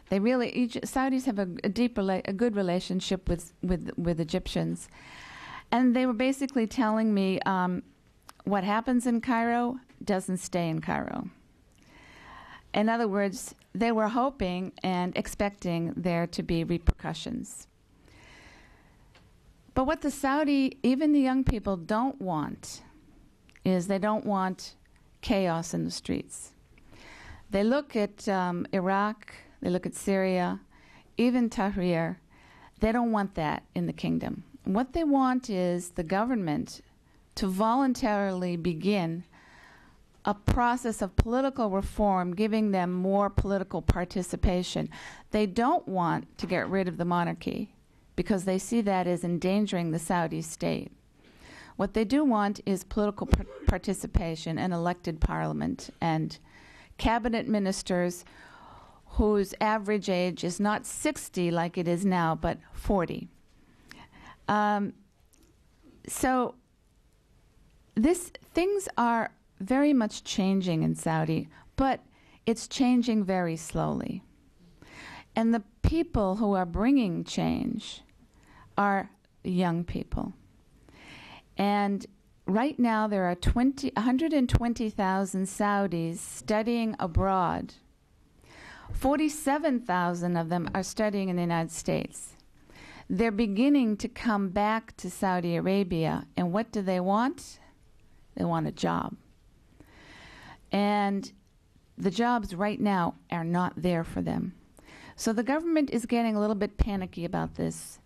They really, Egypt, Saudis have a, a deep, rela- a good relationship with, with, with Egyptians. And they were basically telling me um, what happens in Cairo doesn't stay in Cairo. In other words, they were hoping and expecting there to be repercussions. But what the Saudi, even the young people, don't want is they don't want chaos in the streets. They look at um, Iraq, they look at Syria, even Tahrir. They don't want that in the kingdom. What they want is the government to voluntarily begin a process of political reform, giving them more political participation. They don't want to get rid of the monarchy because they see that as endangering the Saudi state. What they do want is political par- participation and elected parliament and cabinet ministers whose average age is not 60 like it is now, but 40. Um, so this things are very much changing in Saudi, but it's changing very slowly. And the people who are bringing change are young people. And right now, there are 20, 120,000 Saudis studying abroad. 47,000 of them are studying in the United States. They're beginning to come back to Saudi Arabia. And what do they want? They want a job. And the jobs right now are not there for them. So the government is getting a little bit panicky about this,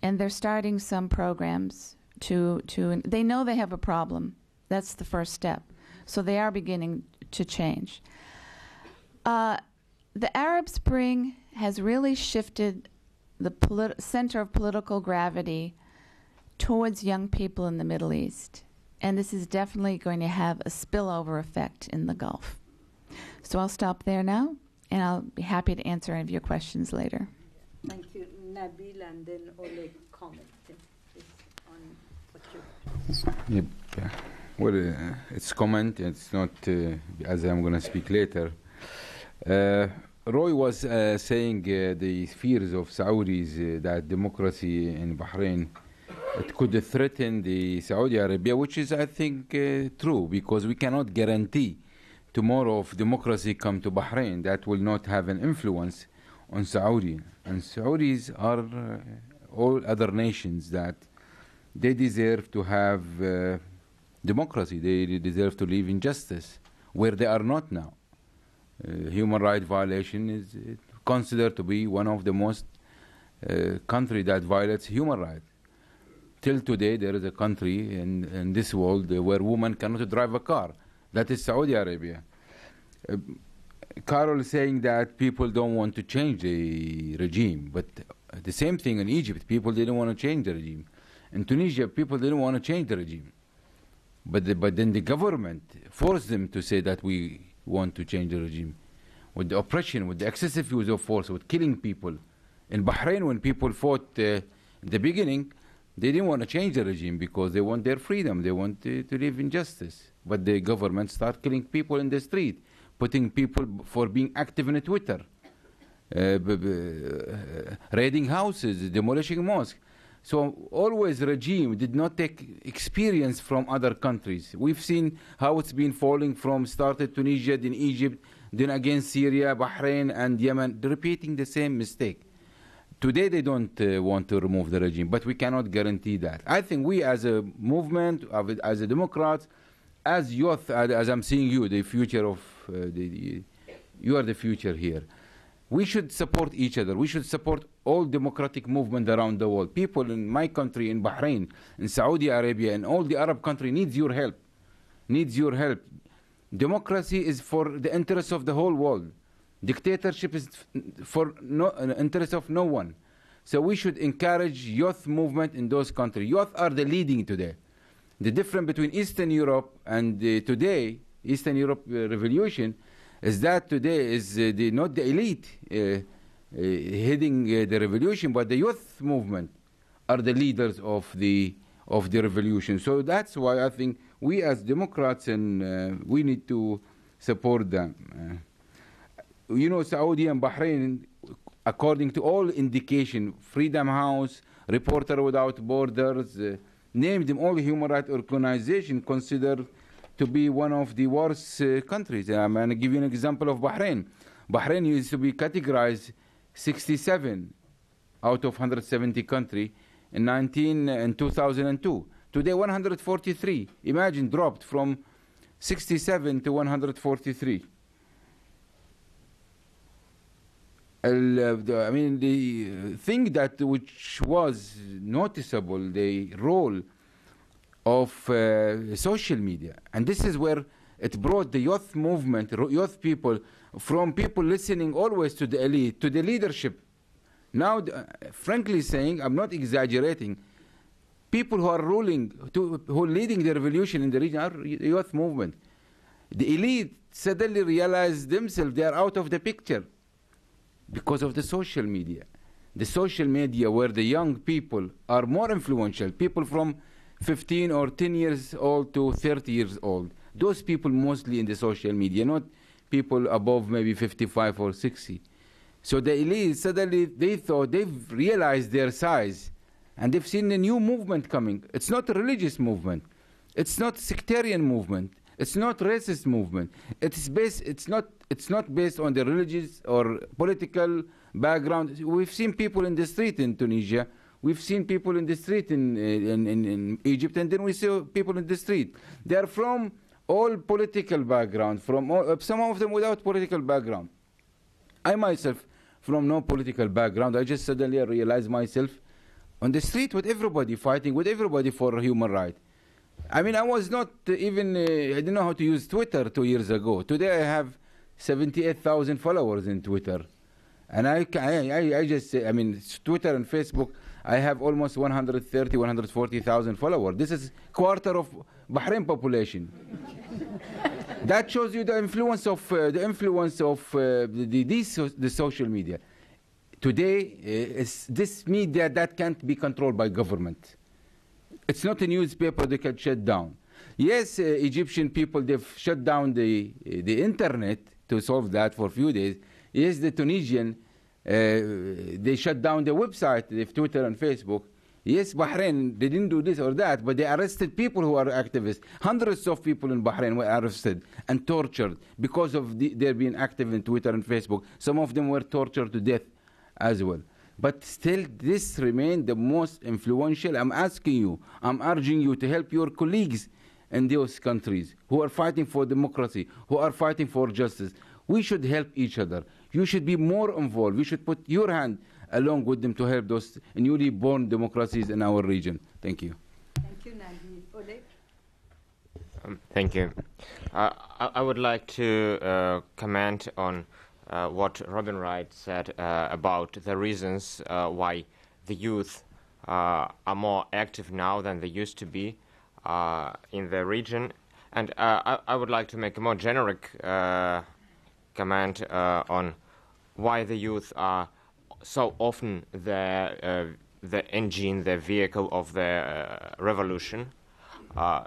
and they're starting some programs to to they know they have a problem. That's the first step. So they are beginning to change. Uh, the Arab Spring has really shifted the center of political gravity towards young people in the Middle East. And this is definitely going to have a spillover effect in the Gulf. So I'll stop there now, and I'll be happy to answer any of your questions later. Thank you. Nabeel and then Oleg comment. Yeah. Well, uh, it's comment. It's not uh, as I'm going to speak later. Uh, Roy was uh, saying uh, the fears of Saudis uh, that democracy in Bahrain it could threaten the Saudi Arabia, which is, I think, uh, true because we cannot guarantee tomorrow if democracy come to Bahrain that will not have an influence on Saudi. And Saudis are uh, all other nations that they deserve to have uh, democracy. They deserve to live in justice, where they are not now. Uh, human rights violation is uh, considered to be one of the most uh, country that violates human rights. Till today, there is a country in, in this world where women cannot drive a car. That is Saudi Arabia. Uh, Carol is saying that people don't want to change the regime, but the same thing in Egypt, people didn't want to change the regime. In Tunisia, people didn't want to change the regime. But, the, but then the government forced them to say that we want to change the regime. With the oppression, with the excessive use of force, with killing people. In Bahrain, when people fought uh, in the beginning, they didn't want to change the regime because they want their freedom. They want uh, to live in justice. But the government start killing people in the street, putting people for being active in Twitter, uh, uh, raiding houses, demolishing mosques. So always regime did not take experience from other countries. We've seen how it's been falling from started Tunisia, then Egypt, then again Syria, Bahrain, and Yemen, repeating the same mistake. Today they don't uh, want to remove the regime, but we cannot guarantee that. I think we, as a movement, as a Democrats, as youth, as as I'm seeing you, the future of uh, the, you are the future here. We should support each other. We should support all democratic movement around the world. People in my country, in Bahrain, in Saudi Arabia, and all the Arab country needs your help. Needs your help. Democracy is for the interest of the whole world. Dictatorship is for no uh, interest of no one. So we should encourage youth movement in those countries. Youth are the leading today. The difference between Eastern Europe and uh, today, Eastern Europe uh, revolution, is that today is uh, the, not the elite uh, uh, heading uh, the revolution, but the youth movement are the leaders of the of the revolution. So that's why I think we as Democrats and we need to support them. Uh, you know, Saudi and Bahrain, according to all indication, Freedom House, Reporter Without Borders, uh, named them all human rights organization considered to be one of the worst uh, countries. I'm going to give you an example of Bahrain. Bahrain used to be categorized 67 out of 170 country in 19 and 2002. Today 143. Imagine dropped from 67 to 143. ال- uh, the- I mean, the uh, thing that which was noticeable, the role of uh, social media, and this is where it brought the youth movement, youth people, from people listening always to the elite to the leadership. Now, uh, frankly saying, I'm not exaggerating. People who are ruling, to, who are leading the revolution in the region, are youth movement. The elite suddenly realize themselves they are out of the picture because of the social media. The social media where the young people are more influential, people from 15 or 10 years old to 30 years old. Those people mostly in the social media, not people above maybe 55 or 60. So the elite suddenly they thought they've realized their size and they've seen a new movement coming. It's not a religious movement. It's not sectarian movement. It's not racist movement. It's based it's not it's not based on the religious or political background. We've seen people in the street in Tunisia. We've seen people in the street in, in, in, in Egypt, and then we see people in the street. They are from all political background, from all, some of them without political background. I myself, from no political background, I just suddenly realized myself on the street with everybody, fighting with everybody for human rights. I mean, I was not even, uh, I didn't know how to use Twitter two years ago. Today I have 78,000 followers in Twitter. And I, I, I, just, say- I mean, Twitter and Facebook, I have almost 130, 140,000 followers. This is quarter of Bahrain population. that shows you the influence of uh, the influence of uh, the, the, the social media. Today, uh, is this media that can't be controlled by government. It's not a newspaper they can shut down. Yes, uh, Egyptian people they've shut down the the internet to solve that for a few days. Yes, the Tunisian uh, they shut down the website, the Twitter and Facebook. Yes, Bahrain they didn't do this or that, but they arrested people who are activists. Hundreds of people in Bahrain were arrested and tortured because of the, their being active in Twitter and Facebook. Some of them were tortured to death as well. But still, this remained the most influential. I'm asking you, I'm urging you to help your colleagues in those countries who are fighting for democracy, who are fighting for justice. We should help each other. You should be more involved. We should put your hand along with them to help those newly born democracies in our region. Thank you. Thank you, Nabeel. Oleg? Um, thank you. Uh, I, I would like to uh, comment on what Robin Wright said uh, about the reasons uh, why the youth uh, are more active now than they used to be in the region. And I, I, would like to make a more generic comment on why the youth are so often the uh, the engine, the vehicle of the uh, revolution. Uh,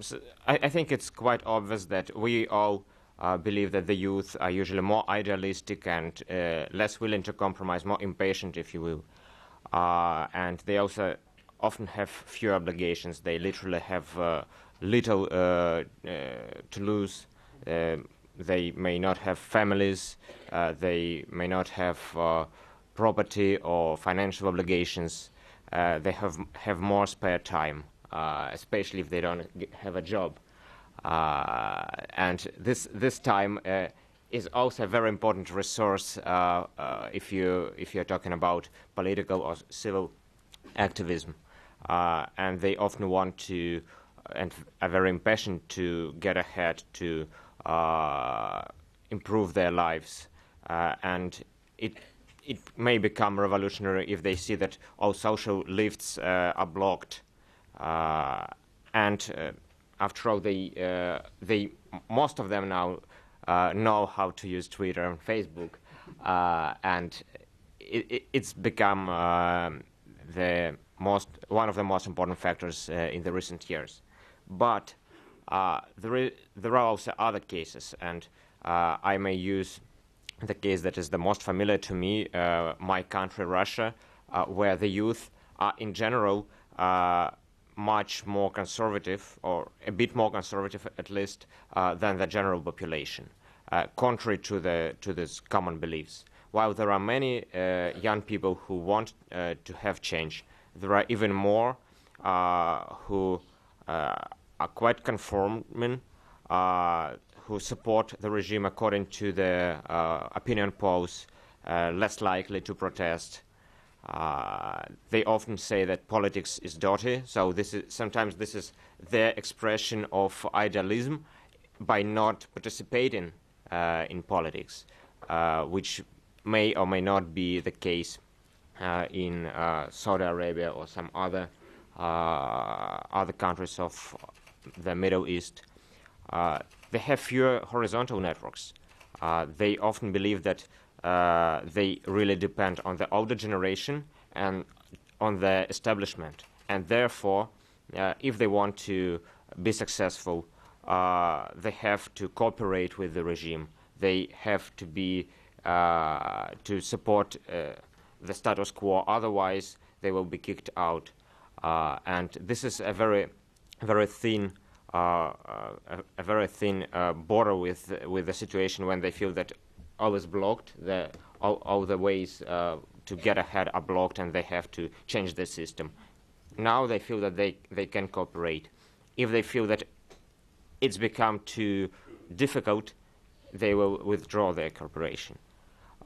so I, I, think it's quite obvious that we all uh, believe that the youth are usually more idealistic and uh, less willing to compromise, more impatient, if you will. Uh, and they also often have fewer obligations. They literally have little to lose. They may not have families, uh, they may not have uh, property or financial obligations. Uh, they have, have more spare time, uh, especially if they don't have a job. Uh, and this, this time uh, is also a very important resource if, you, if you're talking about political or civil activism. and they often want to and are very impatient to get ahead to uh, improve their lives. Uh, and it, it may become revolutionary if they see that all social lifts uh, are blocked. and after all, they, they, most of them now know how to use Twitter and Facebook. and it, it, it's become the most, one of the most important factors uh, in the recent years. But uh, there, there are also other cases, and uh, I may use the case that is the most familiar to me, uh, my country, Russia, uh, where the youth are in general uh, much more conservative, or a bit more conservative at least, than the general population, contrary to, the, to these common beliefs. While there are many young people who want to have change, there are even more who are quite conforming, uh, who support the regime according to the uh, opinion polls, uh, less likely to protest. Uh, they often say that politics is dirty, so this is, sometimes this is their expression of idealism by not participating uh, in politics, uh, which may or may not be the case in Saudi Arabia or some other other countries of the Middle East, uh, they have fewer horizontal networks. Uh, they often believe that uh, they really depend on the older generation and on the establishment. And therefore, uh, if they want to be successful, uh, they have to cooperate with the regime. They have to be uh, to support the status quo. Otherwise, they will be kicked out. and this is a very very thin uh, uh, a, a, very thin uh, border with with the situation when they feel that all is blocked, the, all, all the ways to get ahead are blocked, and they have to change the system. Now they feel that they, they can cooperate. If they feel that it's become too difficult, they will withdraw their cooperation.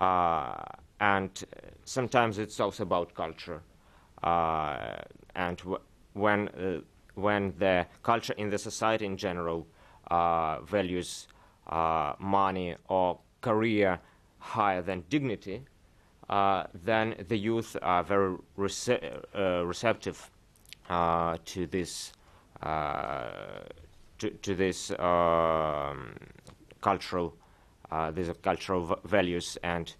Uh, and sometimes it's also about culture. Uh, and when uh, when the culture in the society in general uh, values uh, money or career higher than dignity, uh, then the youth are very rece uh, receptive uh, to this uh, to, to, this um, cultural these cultural values, and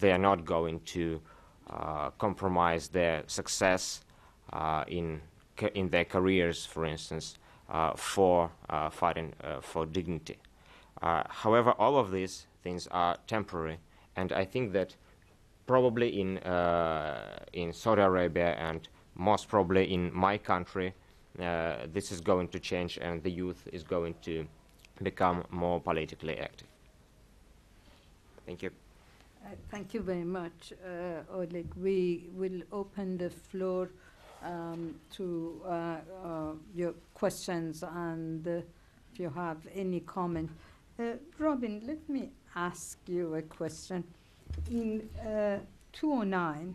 they are not going to compromise their success in in their careers, for instance, uh, for uh, fighting uh, for dignity. Uh, however, all of these things are temporary, and I think that probably in uh, in Saudi Arabia and most probably in my country, uh, this is going to change, and the youth is going to become more politically active. Thank you. Uh, Thank you very much, uh, Oleg. We will open the floor um, to uh, uh, your questions and if you have any comment. Robin, let me ask you a question. In uh, 2009,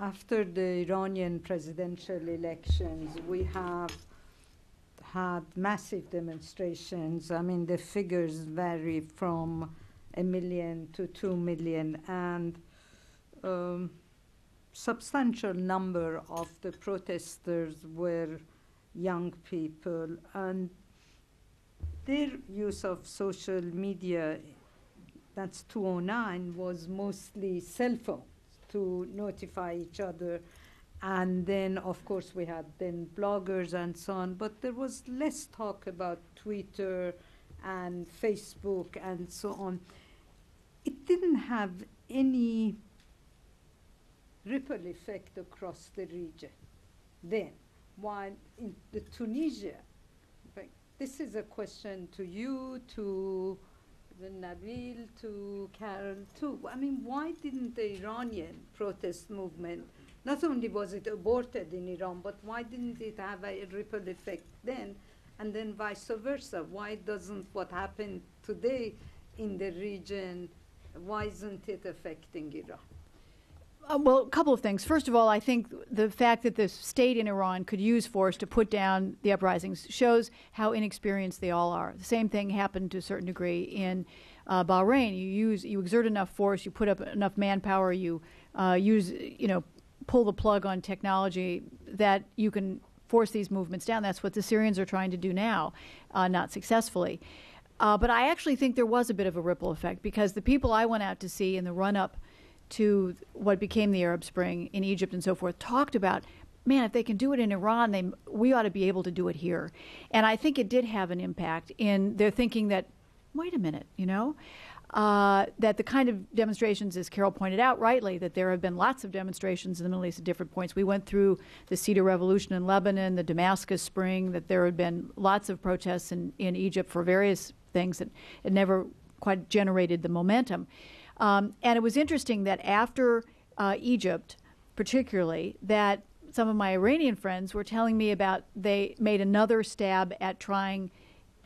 after the Iranian presidential elections, we have had massive demonstrations. I mean, the figures vary from a million to two million, and um, substantial number of the protesters were young people, and their use of social media, that's 209, was mostly cell phones to notify each other. And then, of course, we had then bloggers and so on, but there was less talk about Twitter and Facebook and so on it didn't have any ripple effect across the region then. While in the Tunisia, this is a question to you, to Nabeel, to Carol, too. I mean, why didn't the Iranian protest movement, not only was it aborted in Iran, but why didn't it have a ripple effect then, and then vice versa? Why doesn't what happened today in the region why isn't it affecting Iran? Uh, well, a couple of things. First of all, I think the fact that the state in Iran could use force to put down the uprisings shows how inexperienced they all are. The same thing happened to a certain degree in uh, Bahrain. You use, you exert enough force, you put up enough manpower, you uh, use, you know, pull the plug on technology that you can force these movements down. That's what the Syrians are trying to do now, uh, not successfully. Uh, but I actually think there was a bit of a ripple effect because the people I went out to see in the run up to what became the Arab Spring in Egypt and so forth talked about, man, if they can do it in Iran, they, we ought to be able to do it here. And I think it did have an impact in their thinking that, wait a minute, you know? Uh, that the kind of demonstrations, as Carol pointed out rightly, that there have been lots of demonstrations in the Middle East at different points. We went through the Cedar Revolution in Lebanon, the Damascus Spring, that there had been lots of protests in, in Egypt for various things that it never quite generated the momentum. Um, and it was interesting that after uh, Egypt, particularly, that some of my Iranian friends were telling me about they made another stab at trying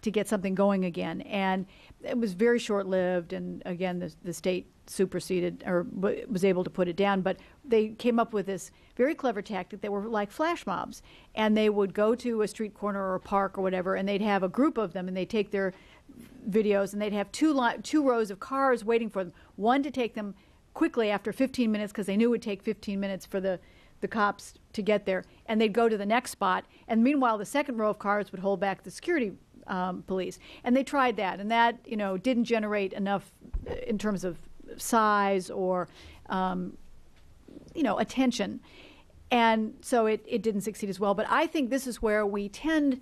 to get something going again. And it was very short lived. And again, the, the state superseded or was able to put it down. But they came up with this very clever tactic that were like flash mobs. And they would go to a street corner or a park or whatever, and they'd have a group of them, and they'd take their videos, and they'd have two li- two rows of cars waiting for them. One to take them quickly after 15 minutes because they knew it would take 15 minutes for the the cops to get there, and they'd go to the next spot. And meanwhile, the second row of cars would hold back the security um, police. And they tried that, and that you know didn't generate enough uh, in terms of size or um, you know attention, and so it, it didn't succeed as well. But I think this is where we tend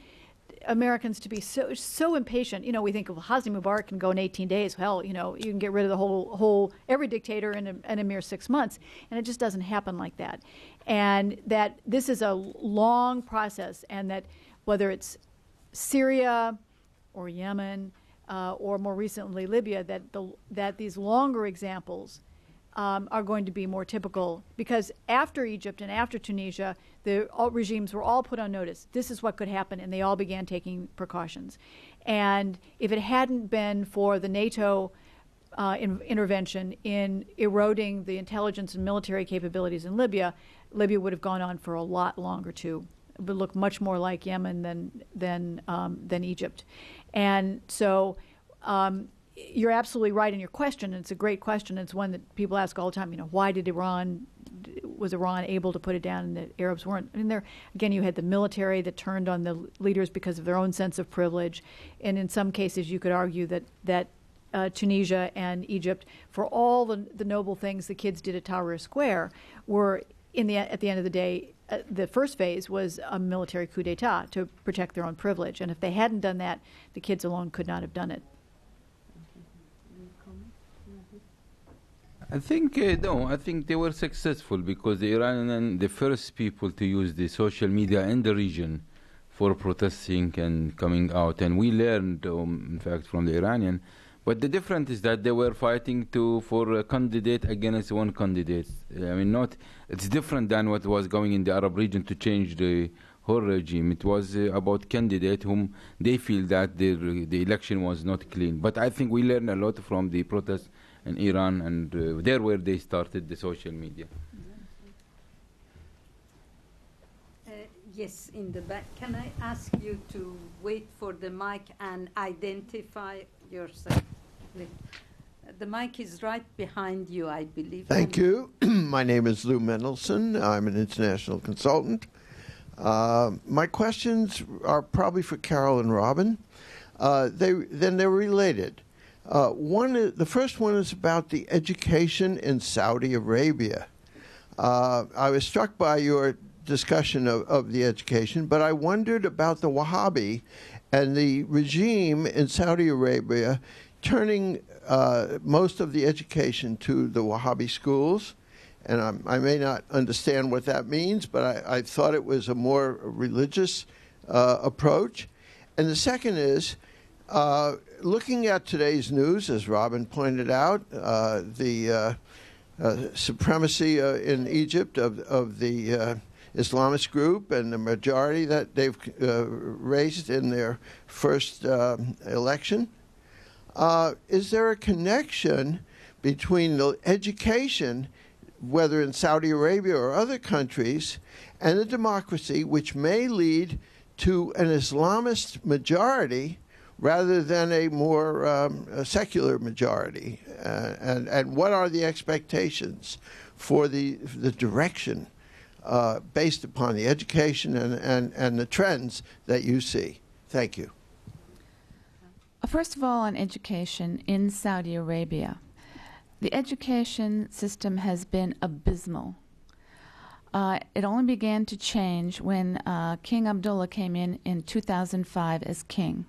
Americans to be so so impatient. You know, we think of Hosni Mubarak can go in 18 days. Hell, you know, you can get rid of the whole whole every dictator in a, in a mere six months, and it just doesn't happen like that. And that this is a long process, and that whether it's Syria or Yemen uh, or more recently Libya, that the that these longer examples um, are going to be more typical because after Egypt and after Tunisia, the regimes were all put on notice. This is what could happen, and they all began taking precautions. And if it hadn't been for the NATO uh, in, intervention in eroding the intelligence and military capabilities in Libya, Libya would have gone on for a lot longer too. It would look much more like Yemen than than um, than Egypt, and so. Um, you're absolutely right in your question. And it's a great question. It's one that people ask all the time. You know, why did Iran was Iran able to put it down and the Arabs weren't? I mean, there again, you had the military that turned on the leaders because of their own sense of privilege, and in some cases, you could argue that that uh, Tunisia and Egypt, for all the, the noble things the kids did at Tahrir Square, were in the at the end of the day, uh, the first phase was a military coup d'état to protect their own privilege, and if they hadn't done that, the kids alone could not have done it. I think uh, no. I think they were successful because the Iranian, the first people to use the social media in the region for protesting and coming out, and we learned, um, in fact, from the Iranian. But the difference is that they were fighting to for a candidate against one candidate. I mean, not. It's different than what was going in the Arab region to change the whole regime. It was uh, about candidate whom they feel that the the election was not clean. But I think we learned a lot from the protests in Iran, and uh, there where they started the social media. Uh, yes, in the back. Can I ask you to wait for the mic and identify yourself? The mic is right behind you, I believe. Thank And- you. My name is Lou Mendelson. I'm an international consultant. Uh, my questions are probably for Carol and Robin. Uh, they then they're related. Uh, one, the first one is about the education in Saudi Arabia. Uh, I was struck by your discussion of, of the education, but I wondered about the Wahhabi and the regime in Saudi Arabia turning uh, most of the education to the Wahhabi schools. And I'm, I may not understand what that means, but I, I thought it was a more religious uh, approach. And the second is uh, looking at today's news, as Robin pointed out, uh, the uh, uh, supremacy uh, in Egypt of, of the Islamist group and the majority that they've raised in their first um, election. Is there a connection between the education, whether in Saudi Arabia or other countries, and the democracy, which may lead to an Islamist majority rather than a more um, a secular majority? Uh, and, and what are the expectations for the, the direction uh, based upon the education and, and, and the trends that you see? Thank you. Uh, First of all, on education in Saudi Arabia, the education system has been abysmal. Uh, it only began to change when uh, King Abdullah came in in 2005 as king.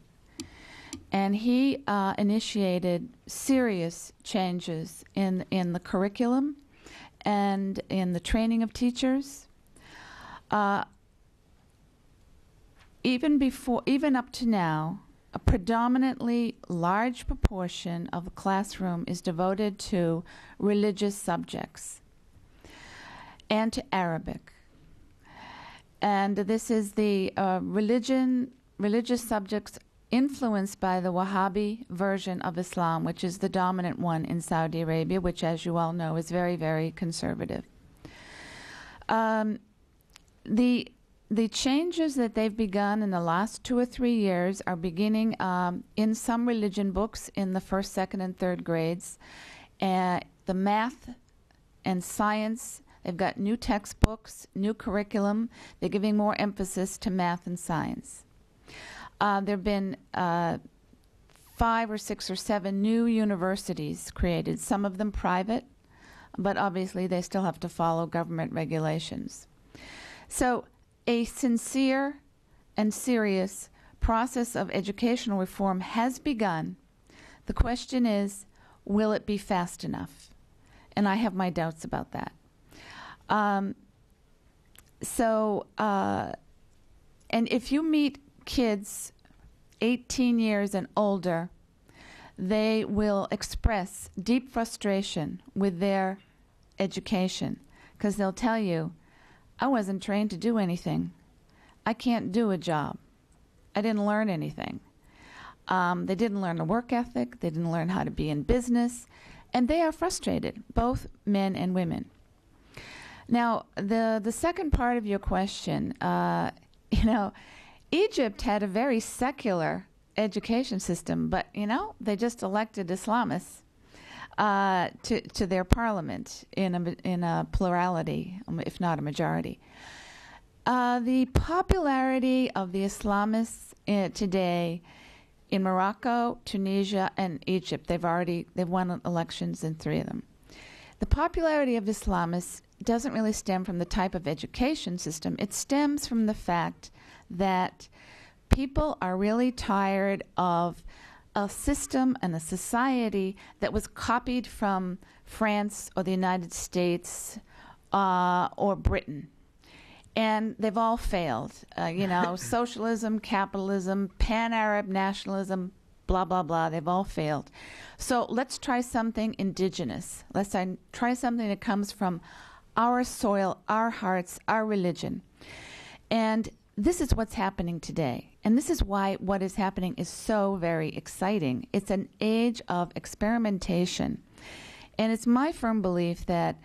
And he uh, initiated serious changes in, in the curriculum and in the training of teachers. Uh, even before, even up to now, a predominantly large proportion of the classroom is devoted to religious subjects and to Arabic. And this is the uh, religion, religious subjects influenced by the Wahhabi version of Islam, which is the dominant one in Saudi Arabia, which, as you all know, is very, very conservative. Um, the the changes that they've begun in the last two or three years are beginning um, in some religion books in the first, second, and third grades. Uh, the math and science, they've got new textbooks, new curriculum. They're giving more emphasis to math and science. Uh, there have been uh, five or six or seven new universities created, some of them private, but obviously they still have to follow government regulations. So, a sincere and serious process of educational reform has begun. The question is, will it be fast enough? And I have my doubts about that. Um, so, uh, and if you meet kids 18 years and older, they will express deep frustration with their education because they'll tell you, I wasn't trained to do anything. I can't do a job. I didn't learn anything. Um, they didn't learn a work ethic. They didn't learn how to be in business. And they are frustrated, both men and women. Now, the, the second part of your question, uh, you know, Egypt had a very secular education system, but, you know, they just elected Islamists uh, to to their parliament in a in a plurality, um, if not a majority. Uh, the popularity of the Islamists uh, today in Morocco, Tunisia, and Egypt, they've already they've won elections in three of them. The popularity of Islamists doesn't really stem from the type of education system. It stems from the fact that people are really tired of a system and a society that was copied from France or the United States uh, or Britain. And they've all failed. Uh, you know, socialism, capitalism, pan Arab nationalism, blah, blah, blah. They've all failed. So let's try something indigenous. Let's try something that comes from our soil, our hearts, our religion. And this is what's happening today. And this is why what is happening is so very exciting. It's an age of experimentation. And it's my firm belief that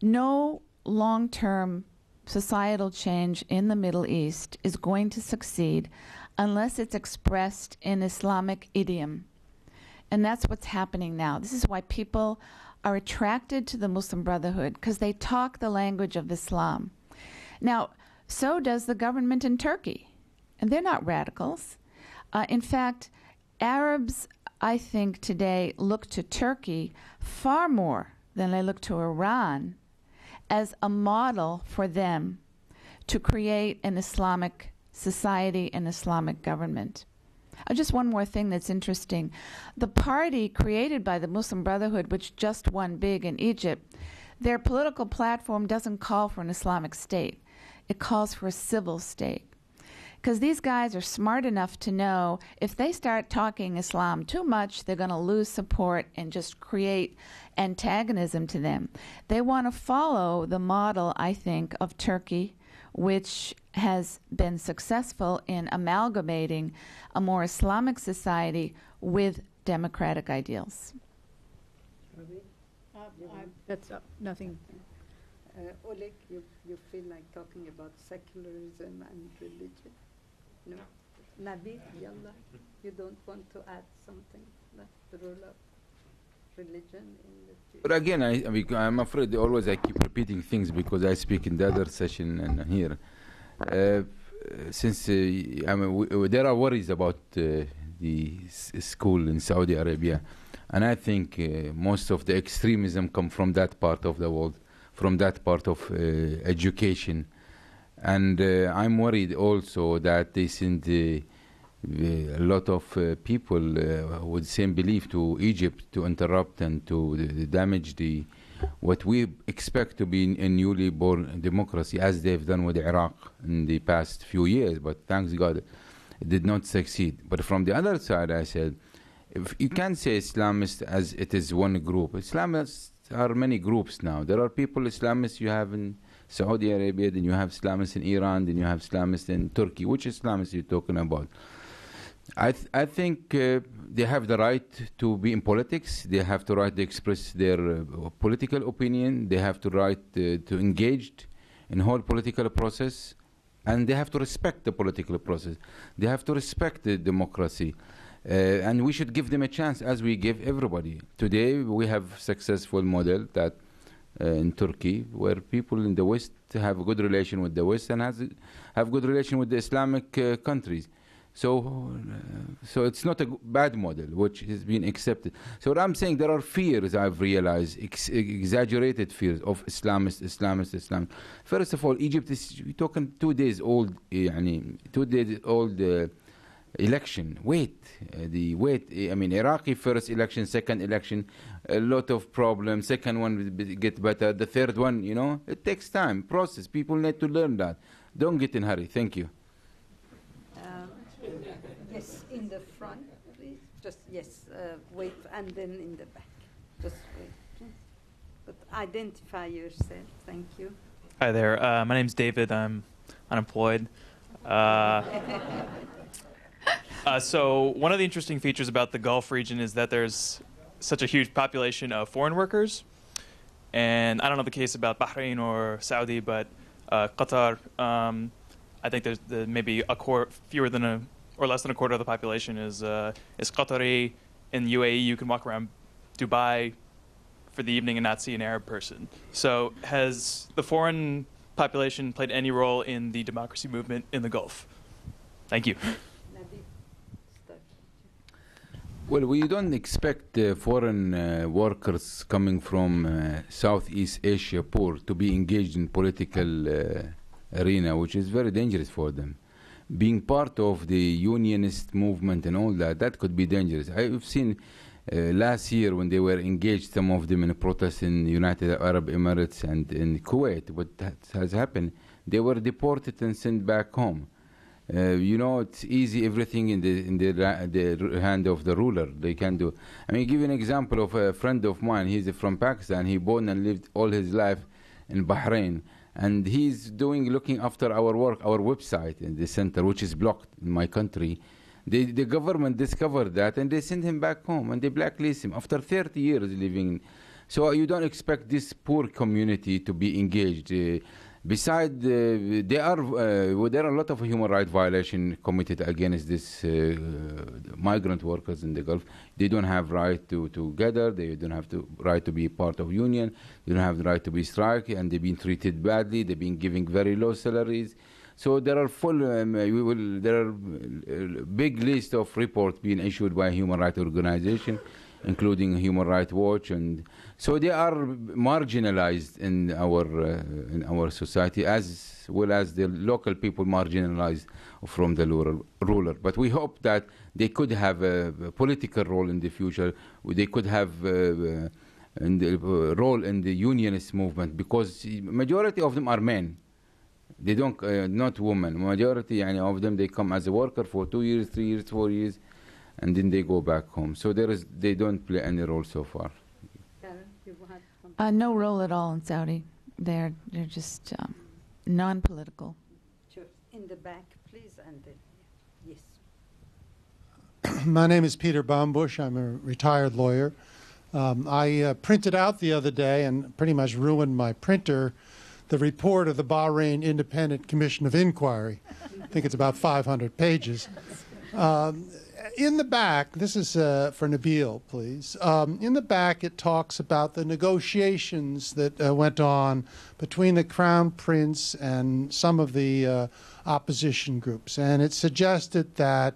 no long term societal change in the Middle East is going to succeed unless it's expressed in Islamic idiom. And that's what's happening now. This is why people are attracted to the Muslim Brotherhood because they talk the language of Islam. Now, so does the government in Turkey. And they're not radicals. Uh, in fact, Arabs, I think, today look to Turkey far more than they look to Iran as a model for them to create an Islamic society and Islamic government. Uh, just one more thing that's interesting. The party created by the Muslim Brotherhood, which just won big in Egypt, their political platform doesn't call for an Islamic state, it calls for a civil state. Because these guys are smart enough to know if they start talking Islam too much, they're going to lose support and just create antagonism to them. They want to follow the model, I think, of Turkey, which has been successful in amalgamating a more Islamic society with democratic ideals. Uh, that's uh, nothing. Uh, Oleg, you, you feel like talking about secularism and religion? No? Nabi, yalla, you don't want to add something, like the role of religion in the But again, I, I am afraid always I keep repeating things because I speak in the other session and here. Uh, since uh, I mean, there are worries about uh, the school in Saudi Arabia, and I think uh, most of the extremism come from that part of the world, from that part of uh, education, and uh, I'm worried also that they send a lot of people with the same belief to Egypt to interrupt and to damage the what we expect to be a newly born democracy, as they've done with Iraq in the past few years. But thanks God, it did not succeed. But from the other side, I said, if you can't say Islamist as it is one group. Islamists are many groups now. There are people Islamists you have in Saudi Arabia, then you have Islamists in Iran, then you have Islamists in Turkey. Which Islamists are you talking about? I, th- I think uh, they have the right to be in politics. They have the right to express their uh, political opinion. They have the right uh, to engage in whole political process, and they have to respect the political process. They have to respect the democracy, uh, and we should give them a chance as we give everybody. Today we have successful model that uh, in Turkey where people in the West have a good relation with the West and has have good relation with the Islamic uh, countries. So, uh, so it's not a bad model which has been accepted. So what I'm saying, there are fears I've realized, ex- exaggerated fears of Islamist, Islamist, Islam. First of all, Egypt is we're talking two days old, يعني, two days old uh, election. Wait, uh, the wait. I mean, Iraqi first election, second election, a lot of problems. Second one will get better. The third one, you know, it takes time, process. People need to learn that. Don't get in hurry. Thank you. Yes, in the front, please. Just, yes, uh, wait, and then in the back. Just wait. But identify yourself. Thank you. Hi there. Uh, my name's David. I'm unemployed. Uh, so, one of the interesting features about the Gulf region is that there's such a huge population of foreign workers. And I don't know the case about Bahrain or Saudi, but uh, Qatar, um, I think there's, there's maybe a quarter, fewer than a or less than a quarter of the population is uh, is Qatari. In UAE, you can walk around Dubai for the evening and not see an Arab person. So, has the foreign population played any role in the democracy movement in the Gulf? Thank you. Well, we don't expect uh, foreign uh, workers coming from uh, Southeast Asia poor to be engaged in political uh, arena, which is very dangerous for them. Being part of the unionist movement and all that, that could be dangerous. I've seen uh, last year when they were engaged, some of them in a protest in United Arab Emirates and in Kuwait, what has happened, they were deported and sent back home. Uh, you know, it's easy everything in the in the, the hand of the ruler. They can do. I mean, give an example of a friend of mine. He's from Pakistan. He born and lived all his life in Bahrain, and he's doing looking after our work, our website in the center, which is blocked in my country. The the government discovered that, and they sent him back home, and they blacklist him after 30 years living. So you don't expect this poor community to be engaged. Uh, Besides, uh, there are uh, there are a lot of human rights violations committed against these uh, migrant workers in the Gulf. They don't have right to, to gather. They don't have the right to be part of union. They don't have the right to be strike, and they've been treated badly. They've been giving very low salaries. So there are full. Um, uh, we will. There are uh, big list of reports being issued by human rights organization, including Human Rights Watch, and so they are marginalized in our uh, in our society as well as the local people marginalized from the rural, ruler. But we hope that they could have a, a political role in the future. They could have. Uh, uh, in the uh, role in the unionist movement because majority of them are men they don't uh, not women majority يعني, of them they come as a worker for two years three years four years and then they go back home so there is they don't play any role so far Uh, no role at all in Saudi. They're they're just um, non-political. Sure. In the back, please, and then, yes. My name is Peter Baumbush. I'm a retired lawyer. Um, I uh, printed out the other day and pretty much ruined my printer the report of the Bahrain Independent Commission of Inquiry. I think it's about 500 pages. Um, in the back, this is uh, for Nabeel, please. Um, in the back, it talks about the negotiations that uh, went on between the Crown Prince and some of the uh, opposition groups. And it suggested that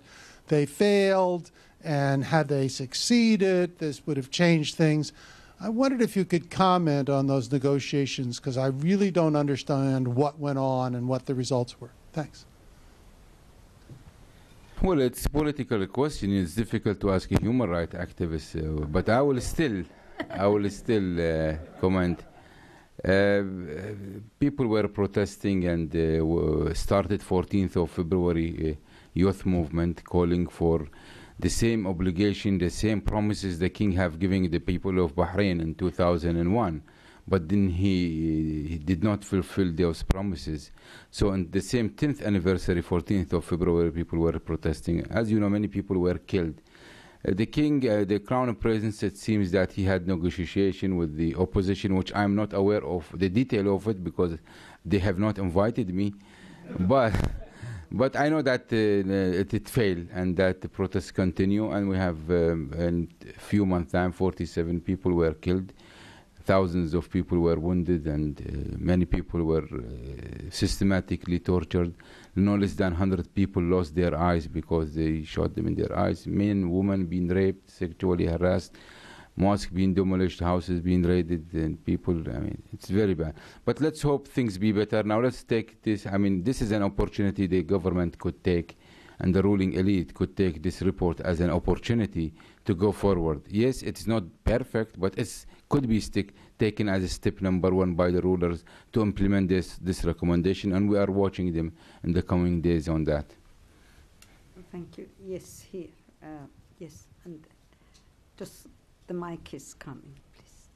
they failed, and had they succeeded, this would have changed things. I wondered if you could comment on those negotiations because I really don't understand what went on and what the results were. Thanks. Well, it's political question. It's difficult to ask a human rights activist, uh, but I will still, I will still uh, comment. Uh, people were protesting and uh, started 14th of February uh, youth movement calling for the same obligation, the same promises the king have given the people of Bahrain in 2001 but then he, he did not fulfill those promises. So on the same 10th anniversary, 14th of February, people were protesting. As you know, many people were killed. Uh, the king, uh, the crown prince, it seems that he had negotiation with the opposition, which I'm not aware of the detail of it because they have not invited me. But but I know that uh, it, it failed and that the protests continue, and we have um, in a few months' time, 47 people were killed thousands of people were wounded and uh, many people were uh, systematically tortured. No less than 100 people lost their eyes because they shot them in their eyes. Men, women being raped, sexually harassed, mosques being demolished, houses being raided, and people, I mean, it's very bad. But let's hope things be better. Now let's take this, I mean, this is an opportunity the government could take and the ruling elite could take this report as an opportunity to go forward. Yes, it's not perfect, but it could be stick, taken as a step number one by the rulers to implement this, this recommendation, and we are watching them in the coming days on that. Thank you. Yes, here. Uh, yes, and just the mic is coming, please.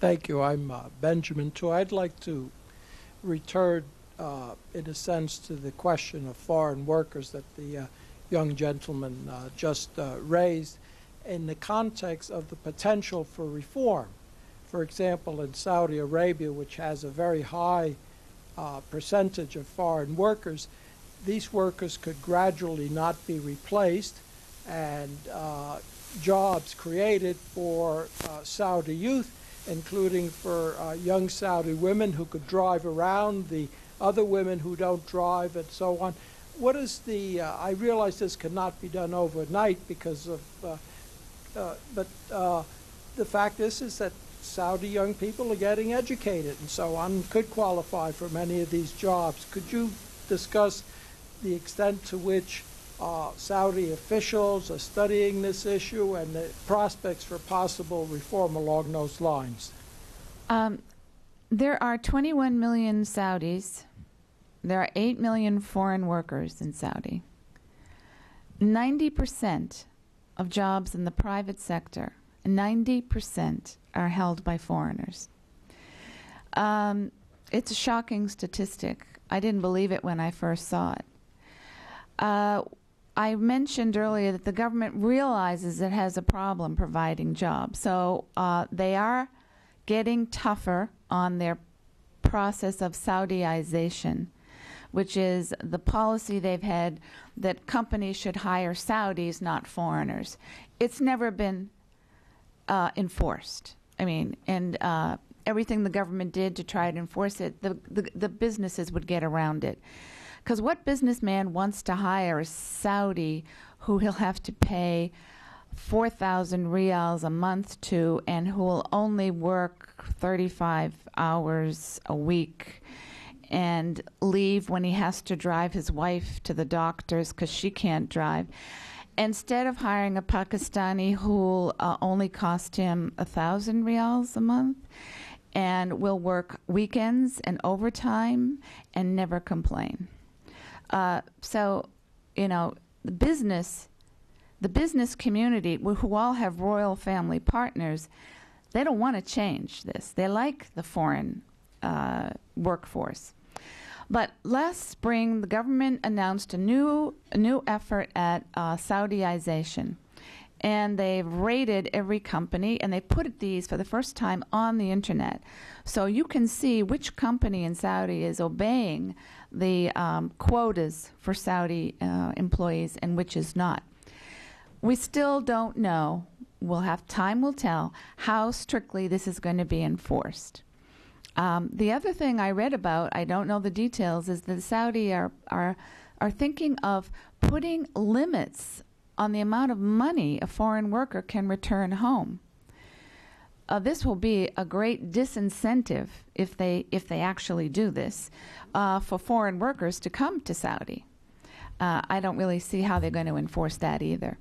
Thank you. I'm uh, Benjamin, too. I'd like to return, uh, in a sense, to the question of foreign workers that the uh, young gentleman uh, just uh, raised in the context of the potential for reform. For example, in Saudi Arabia, which has a very high uh, percentage of foreign workers, these workers could gradually not be replaced and uh, jobs created for uh, Saudi youth, including for uh, young Saudi women who could drive around, the other women who don't drive, and so on. what is the, uh, I realize this cannot be done overnight because of, uh, but uh, the fact is, is that Saudi young people are getting educated and so on, could qualify for many of these jobs. Could you discuss the extent to which uh, Saudi officials are studying this issue and the prospects for possible reform along those lines? Um, there are 21 million Saudis. There are 8 million foreign workers in Saudi. 90% of jobs in the private sector, 90% are held by foreigners. Um, it's a shocking statistic. I didn't believe it when I first saw it. Uh, I mentioned earlier that the government realizes it has a problem providing jobs. So uh, they are getting tougher on their process of Saudiization, which is the policy they've had that companies should hire Saudis, not foreigners. It's never been uh, enforced. I mean, and uh, everything the government did to try to enforce it, the, the, the businesses would get around it. Because what businessman wants to hire a Saudi who he'll have to pay 4,000 rials a month to and who will only work 35 hours a week and leave when he has to drive his wife to the doctors because she can't drive? Instead of hiring a Pakistani who uh, only cost him a thousand rials a month and will work weekends and overtime and never complain. Uh, so, you know, the business, the business community, who all have royal family partners, they don't want to change this. They like the foreign uh, workforce. But last spring, the government announced a new a new effort at uh, Saudiization, and they've rated every company, and they put these for the first time on the internet, so you can see which company in Saudi is obeying the um, quotas for Saudi uh, employees and which is not. We still don't know. We'll have time will tell how strictly this is going to be enforced. Um, the other thing I read about, I don't know the details, is that Saudi are are are thinking of putting limits on the amount of money a foreign worker can return home. Uh, this will be a great disincentive if they if they actually do this uh, for foreign workers to come to Saudi. Uh, I don't really see how they're going to enforce that either.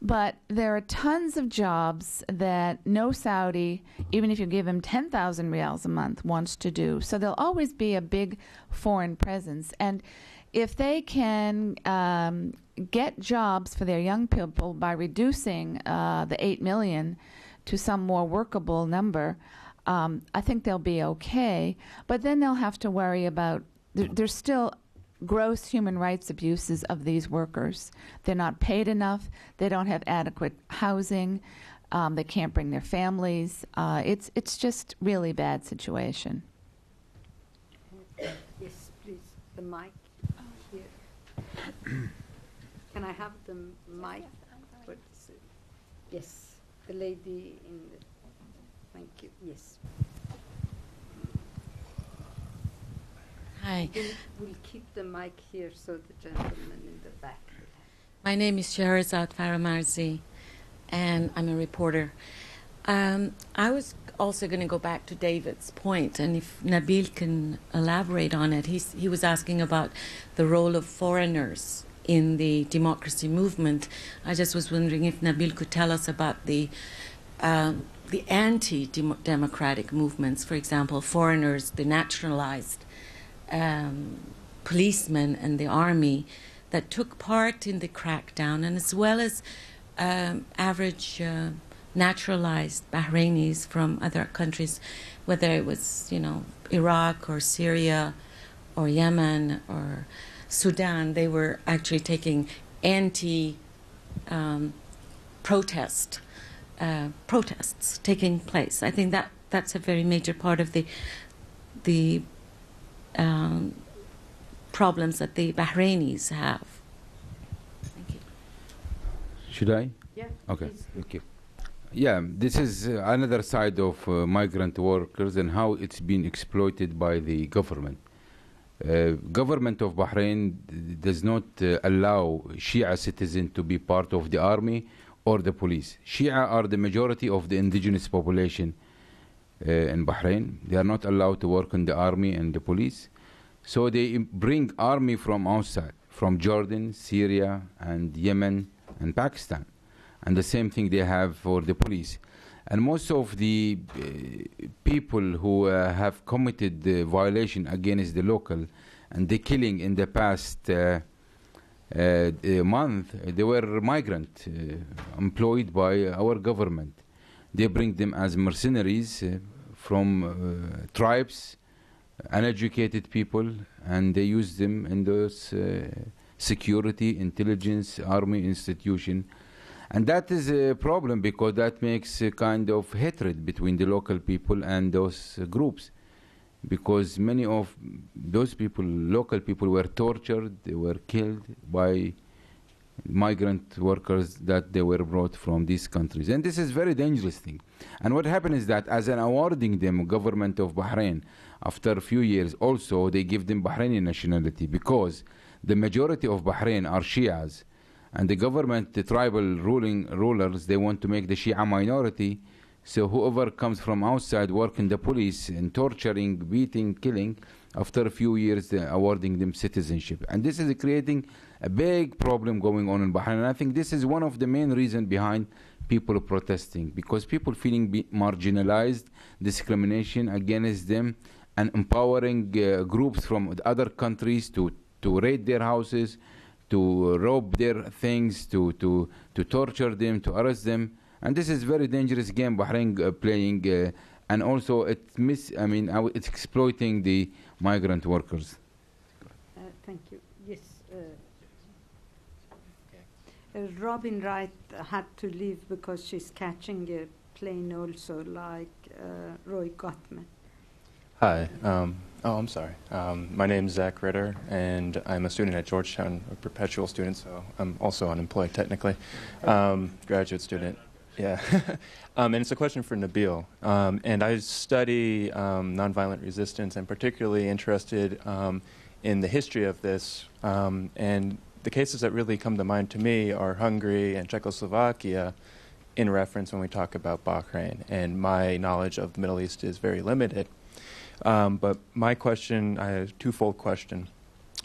But there are tons of jobs that no Saudi, even if you give him 10,000 rials a month, wants to do. So there'll always be a big foreign presence. And if they can um, get jobs for their young people by reducing uh, the 8 million to some more workable number, um, I think they'll be okay. But then they'll have to worry about, there, there's still gross human rights abuses of these workers. They're not paid enough. They don't have adequate housing. Um, they can't bring their families. Uh, it's it's just really bad situation. Yes, please, the mic here. Can I have the mic? Yes, the lady in the, thank you, yes. Hi, We'll, keep the mic here so the gentleman in the back. my name is Shahrazad Faramarzi, and I'm a reporter. Um, I was also going to go back to David's point, and if Nabeel can elaborate on it, He's, he was asking about the role of foreigners in the democracy movement. I just was wondering if Nabeel could tell us about the um, the anti-democratic movements, for example, foreigners, the naturalized um, policemen and the army that took part in the crackdown, and as well as um, average uh, naturalized Bahrainis from other countries, whether it was you know Iraq or Syria or Yemen or Sudan, they were actually taking anti um, protest uh, protests taking place. I think that that's a very major part of the the um, problems that the Bahrainis have. Thank you. Should I? Yeah. Okay, please. thank you. Yeah, this is uh, another side of uh, migrant workers and how it's been exploited by the government. Uh, government of Bahrain does not uh, allow Shia citizens to be part of the army or the police. Shia are the majority of the indigenous population uh, in Bahrain. They are not allowed to work in the army and the police. So they bring army from outside, from Jordan, Syria, and Yemen and Pakistan. And the same thing they have for the police. And most of the uh, people who uh, have committed the violation against the local and the killing in the past uh, uh, uh, month, they were migrant uh, employed by our government. They bring them as mercenaries uh, from uh, tribes, uneducated people, and they use them in those uh, security, intelligence, army institution. And that is a problem because that makes a kind of hatred between the local people and those uh, groups. Because many of those people, local people, were tortured, they were killed by migrant workers that they were brought from these countries. And this is very dangerous thing. And what happened is that as an awarding them government of Bahrain, after a few years also they give them Bahraini nationality because the majority of Bahrain are Shias and the government, the tribal ruling rulers, they want to make the Shia minority. So whoever comes from outside working the police and torturing, beating, killing, after a few years awarding them citizenship. And this is creating a big problem going on in Bahrain. And I think this is one of the main reasons behind people protesting because people feeling marginalized, discrimination against them, and empowering uh, groups from other countries to, to raid their houses, to rob their things, to, to, to torture them, to arrest them. And this is very dangerous game Bahrain uh, playing, uh, and also it miss. I mean, it's exploiting the migrant workers. Uh, thank you. Yes. Uh, uh, Robin Wright had to leave because she's catching a plane also, like uh, Roy Gutman. Hi. Um, oh, I'm sorry. Um, my name is Zach Ritter, and I'm a student at Georgetown, a perpetual student, so I'm also unemployed technically. Um, graduate student. Yeah. um, and it's a question for Nabeel. Um, and I study um, nonviolent resistance. I'm particularly interested in the history of this. And the cases that really come to mind to me are Hungary and Czechoslovakia in reference when we talk about Bahrain. And my knowledge of the Middle East is very limited. Um, but my question, I have a twofold question.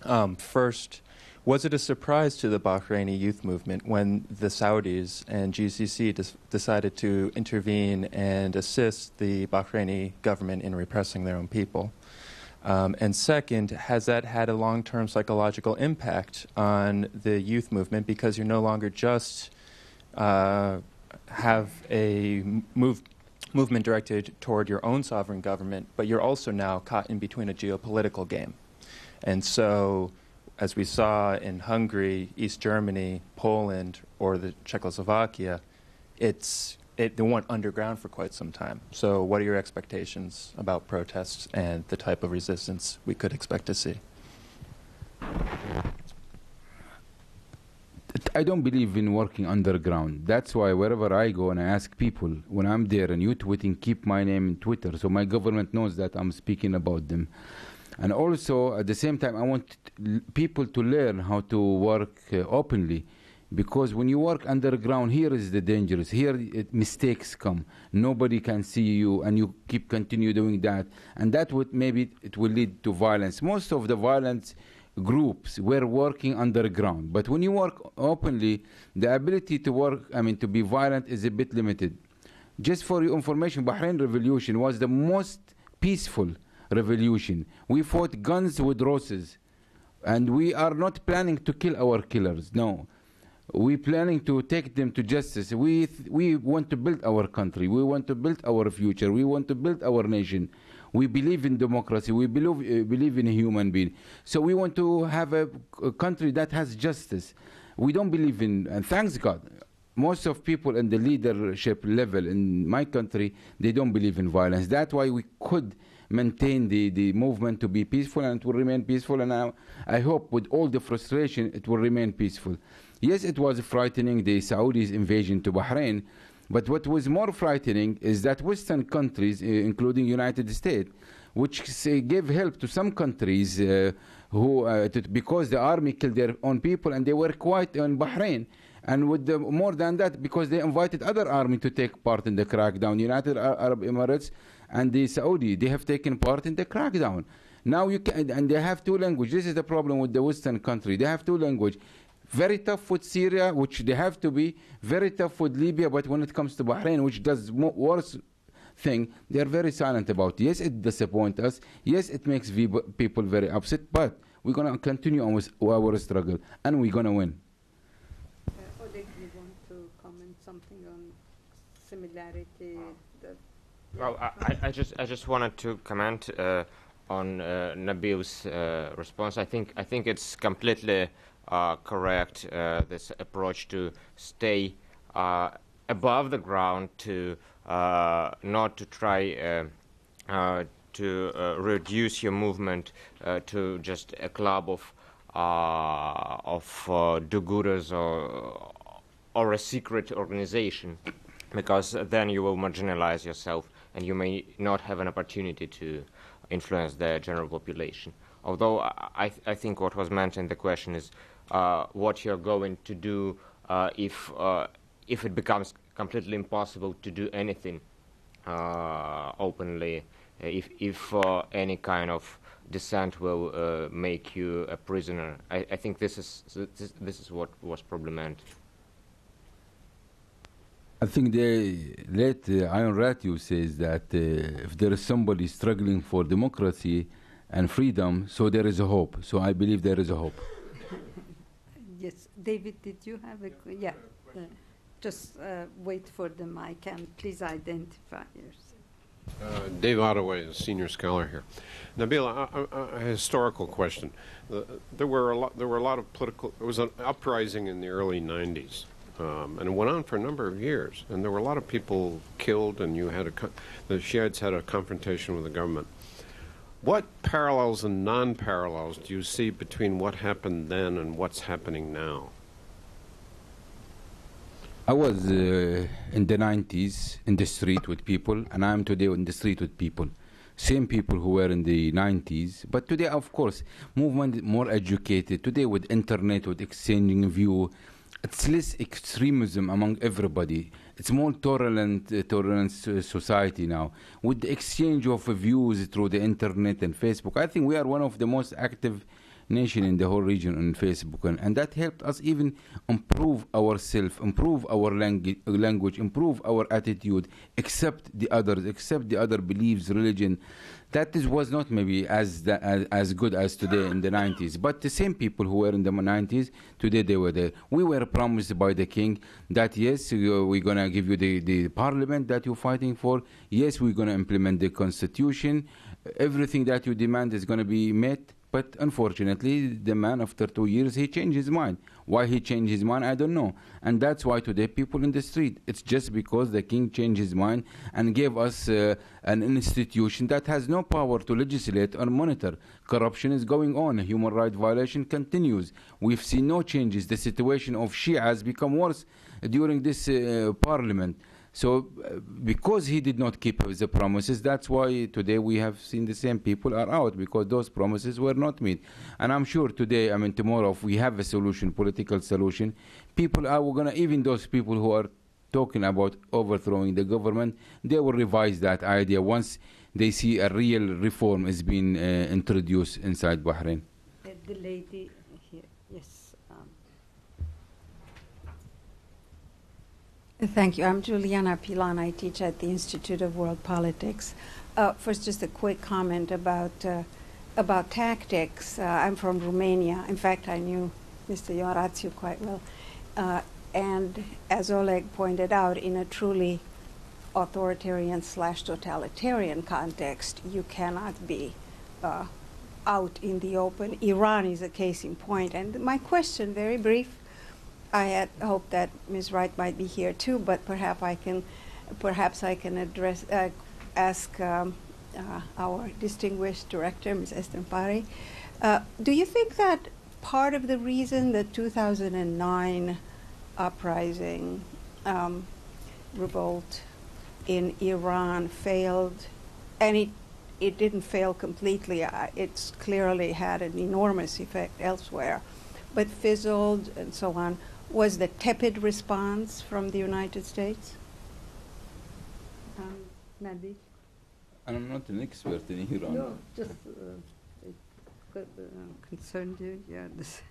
Um, first, was it a surprise to the Bahraini youth movement when the Saudis and GCC des- decided to intervene and assist the Bahraini government in repressing their own people? Um, and second, has that had a long term psychological impact on the youth movement because you're no longer just uh, have a move, movement directed toward your own sovereign government, but you're also now caught in between a geopolitical game. And so, as we saw in Hungary, East Germany, Poland, or the Czechoslovakia, it's it, they went underground for quite some time. So, what are your expectations about protests and the type of resistance we could expect to see? I don't believe in working underground. That's why wherever I go and I ask people when I'm there and you tweeting, keep my name in Twitter, so my government knows that I'm speaking about them. And also at the same time, I want people to learn how to work uh, openly, because when you work underground, here is the dangerous. Here it, mistakes come. Nobody can see you, and you keep continue doing that, and that would maybe it will lead to violence. Most of the violence groups were working underground. But when you work openly, the ability to work, I mean, to be violent is a bit limited. Just for your information, Bahrain Revolution was the most peaceful revolution. We fought guns with roses. And we are not planning to kill our killers, no. We planning to take them to justice. We, we want to build our country. We want to build our future. We want to build our nation. We believe in democracy. We believe, uh, believe in human being. So we want to have a, a country that has justice. We don't believe in, and thanks God, most of people in the leadership level in my country, they don't believe in violence. That's why we could maintain the, the movement to be peaceful and it will remain peaceful. And I, I hope with all the frustration, it will remain peaceful. Yes, it was frightening, the Saudis' invasion to Bahrain, but what was more frightening is that Western countries, uh, including United States, which say, give help to some countries uh, who uh, to, because the army killed their own people and they were quiet in Bahrain. And with the, more than that, because they invited other army to take part in the crackdown, United Arab Emirates and the Saudi, they have taken part in the crackdown. Now you can, and they have two language. This is the problem with the Western country. They have two language. Very tough with Syria, which they have to be. Very tough with Libya, but when it comes to Bahrain, which does worse thing, they are very silent about. Yes, it disappoints us. Yes, it makes people very upset. But we're gonna continue on with our struggle, and we're gonna win. Uh, Oleg, you want to comment something on similarity? Well, I, I, just I just wanted to comment. Uh, on uh, Nabeel's uh, response. I think I think it's completely uh, correct uh, this approach to stay uh, above the ground to not to try to reduce your movement to just a club of of do-gooders or or a secret organization because then you will marginalize yourself and you may not have an opportunity to influence the general population. Although I, th I think what was meant in the question is uh, what you're going to do uh, if, uh, if it becomes completely impossible to do anything uh, openly, if, if uh, any kind of dissent will uh, make you a prisoner. I, I think this is, this, this is what was problematic. I think the late uh, Ayn Rand says that uh, if there is somebody struggling for democracy and freedom, so there is a hope. So I believe there is a hope. yes, David, did you have a yeah? Uh, just uh, wait for the mic and please identify yourself. Uh, Dave Ottaway is a senior scholar here. Nabeel, a, a, a historical question. Uh, there were a lot. There were a lot of political. There was an uprising in the early '90s um, and it went on for a number of years. And there were a lot of people killed, and you had a the Shiites had a confrontation with the government. What parallels and non-parallels do you see between what happened then and what's happening now? I was uh, in the 90s in the street with people, and I'm today in the street with people. Same people who were in the 90s, but today, of course, movement more educated. Today, with internet, with exchanging view, it's less extremism among everybody. It's more tolerant, uh, tolerant society now. With the exchange of views through the internet and Facebook, I think we are one of the most active nation in the whole region on Facebook, and, and that helped us even improve ourselves, improve our langu- language, improve our attitude, accept the others, accept the other beliefs, religion. That is, was not maybe as, the, as, as good as today in the 90s, but the same people who were in the 90s, today they were there. We were promised by the king that yes, we're uh, going to give you the, the parliament that you're fighting for. Yes, we're going to implement the constitution. Everything that you demand is going to be met but unfortunately, the man, after two years, he changed his mind. Why he changed his mind, I don't know. And that's why today people in the street, it's just because the king changed his mind and gave us uh, an institution that has no power to legislate or monitor. Corruption is going on. Human rights violation continues. We've seen no changes. The situation of Shia has become worse during this uh, parliament. So, uh, because he did not keep the promises, that's why today we have seen the same people are out because those promises were not met. And I'm sure today, I mean, tomorrow, if we have a solution, political solution, people are going to, even those people who are talking about overthrowing the government, they will revise that idea once they see a real reform is being uh, introduced inside Bahrain. the lady Thank you. I'm Juliana Pilon. I teach at the Institute of World Politics. Uh, first, just a quick comment about uh, about tactics. Uh, I'm from Romania. In fact, I knew Mr. Ioan quite well. Uh, and as Oleg pointed out, in a truly authoritarian slash totalitarian context, you cannot be uh, out in the open. Iran is a case in point. And my question, very brief, I had hoped that Ms. Wright might be here too, but perhaps I can, perhaps I can address, uh, ask um, uh, our distinguished director, Ms. Esfandiari. Uh, do you think that part of the reason the 2009 uprising, um, revolt in Iran failed, and it it didn't fail completely. Uh, it's clearly had an enormous effect elsewhere, but fizzled and so on. Was the tepid response from the United States? Um, Nabeel? I'm not an expert in Iran. No, just uh, it uh, concerned you. Yeah. This.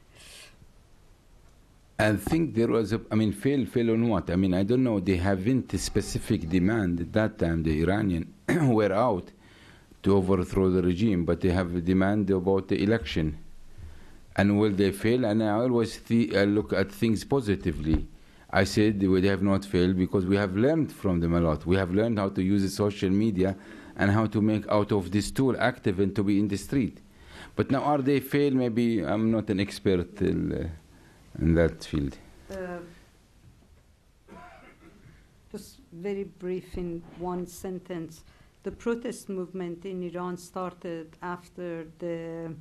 I think there was a, I mean, fail, fail on what? I mean, I don't know. They haven't a specific demand at that time. The Iranian were out to overthrow the regime, but they have a demand about the election. And will they fail? And I always I look at things positively. I said they have not failed because we have learned from them a lot. We have learned how to use social media and how to make out of this tool active and to be in the street. But now, are they fail? Maybe I'm not an expert. Uh, in that field? Uh, just very brief in one sentence. The protest movement in Iran started after the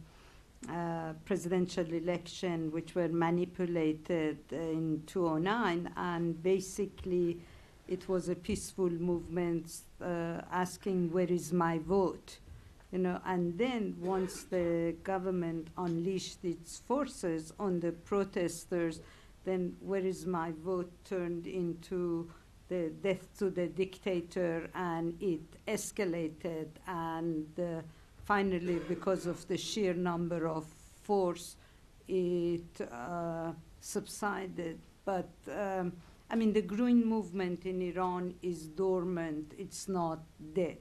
uh, presidential election, which were manipulated in 2009, and basically it was a peaceful movement uh, asking, Where is my vote? you know, and then once the government unleashed its forces on the protesters, then where is my vote turned into the death to the dictator, and it escalated, and uh, finally, because of the sheer number of force, it uh, subsided. But um, I mean, the green movement in Iran is dormant; it's not dead.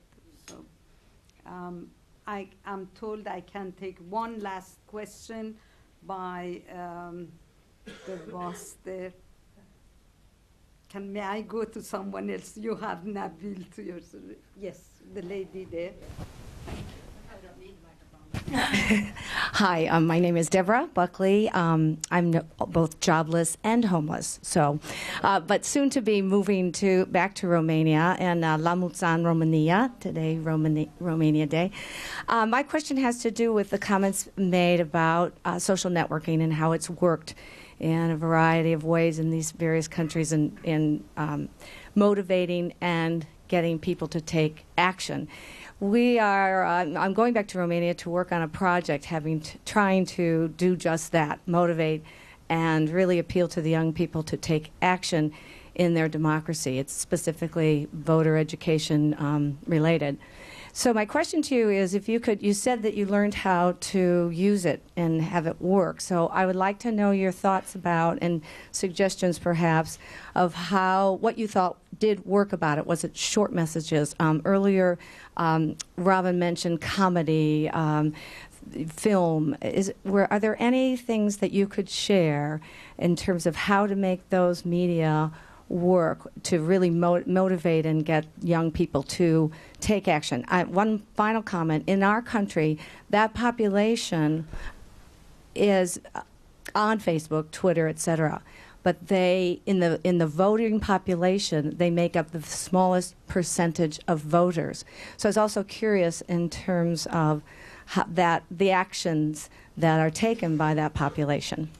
So. Um, I am told I can take one last question by um, the boss there. Can may I go to someone else? You have Nabeel to your yes, the lady there. Hi, um, my name is Deborah Buckley. Um, I'm no, both jobless and homeless. So, uh, but soon to be moving to back to Romania and uh, La Mulțan, Romania today, Romani- Romania Day. Uh, my question has to do with the comments made about uh, social networking and how it's worked in a variety of ways in these various countries in, in um, motivating and getting people to take action we are uh, i'm going back to romania to work on a project having t- trying to do just that motivate and really appeal to the young people to take action in their democracy. It's specifically voter education um, related so my question to you is if you could you said that you learned how to use it and have it work. So I would like to know your thoughts about and suggestions perhaps of how what you thought did work about it. Was it short messages? Um, earlier um, Robin mentioned comedy, um, film. Is were are there any things that you could share in terms of how to make those media work to really mo- motivate and get young people to take action. I, one final comment in our country, that population is uh, on Facebook, Twitter, etc. But they, in the in the voting population, they make up the smallest percentage of voters. So I was also curious in terms of that the actions that are taken by that population.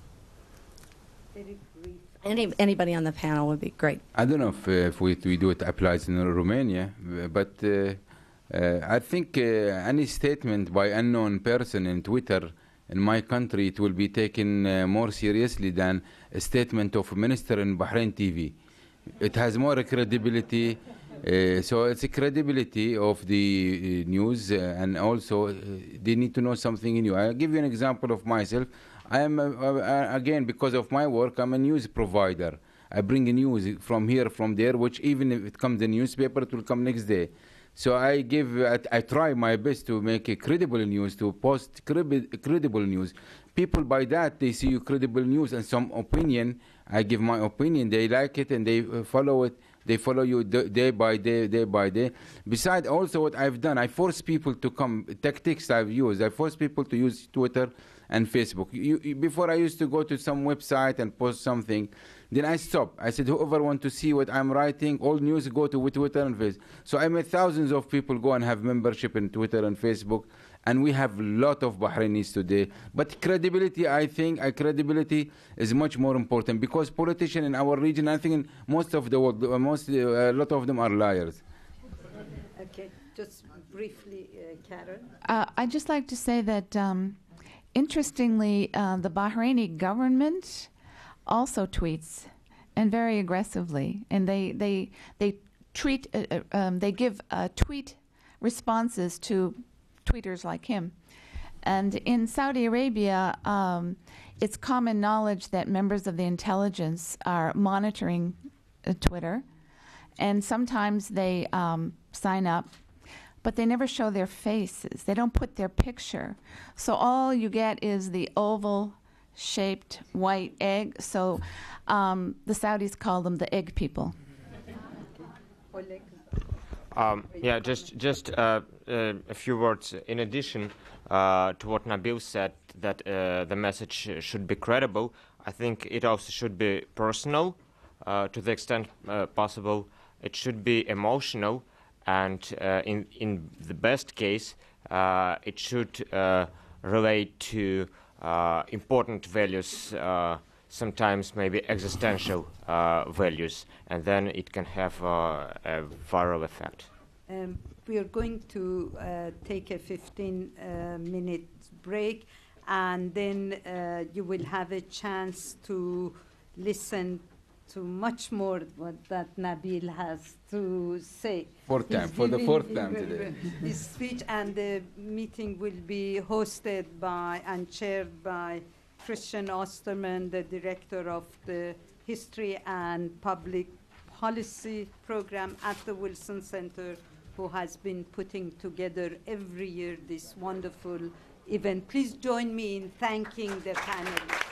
Any, anybody on the panel would be great. I don't know if, uh, if we, we do it applies in Romania, but uh, uh, I think uh, any statement by unknown person in Twitter in my country it will be taken uh, more seriously than a statement of a minister in Bahrain TV. It has more credibility. Uh, so it's a credibility of the news, and also they need to know something new. I'll give you an example of myself. I am, uh, uh, again, because of my work, I'm a news provider. I bring news from here, from there, which even if it comes in newspaper, it will come next day. So I give, I, I try my best to make a credible news, to post credible news. People by that, they see you credible news and some opinion. I give my opinion. They like it and they uh, follow it. They follow you day by day, day by day. Besides, also what I've done, I force people to come. Tactics I've used. I force people to use Twitter and Facebook. You, you, before I used to go to some website and post something, then I stopped. I said, whoever want to see what I'm writing, all news go to Twitter and Facebook. So I made thousands of people go and have membership in Twitter and Facebook, and we have a lot of Bahrainis today. But credibility, I think, uh, credibility is much more important because politicians in our region, I think, in most of the world, most uh, a lot of them are liars. Okay, just briefly, uh, Karen. Uh, I'd just like to say that, um, interestingly, uh, the Bahraini government also tweets, and very aggressively, and they they they treat uh, uh, um, they give uh, tweet responses to tweeters like him. And in Saudi Arabia, um, it's common knowledge that members of the intelligence are monitoring uh, Twitter, and sometimes they um, sign up, but they never show their faces. They don't put their picture. So all you get is the oval shaped white egg. So um, the Saudis call them the egg people. Um, yeah, just just uh, uh, a few words in addition uh, to what Nabeel said that uh, the message should be credible. I think it also should be personal uh, to the extent uh, possible. It should be emotional, and in in the best case, it should relate to important values sometimes maybe existential uh, values, and then it can have uh, a viral effect. Um, we are going to uh, take a 15 uh, minute break, and then uh, you will have a chance to listen to much more what that Nabeel has to say. Fourth time, for the fourth time today. His speech and the meeting will be hosted by and chaired by Christian Ostermann, the director of the History and Public Policy program at the Wilson Center, who has been putting together every year this wonderful event. Please join me in thanking the panel.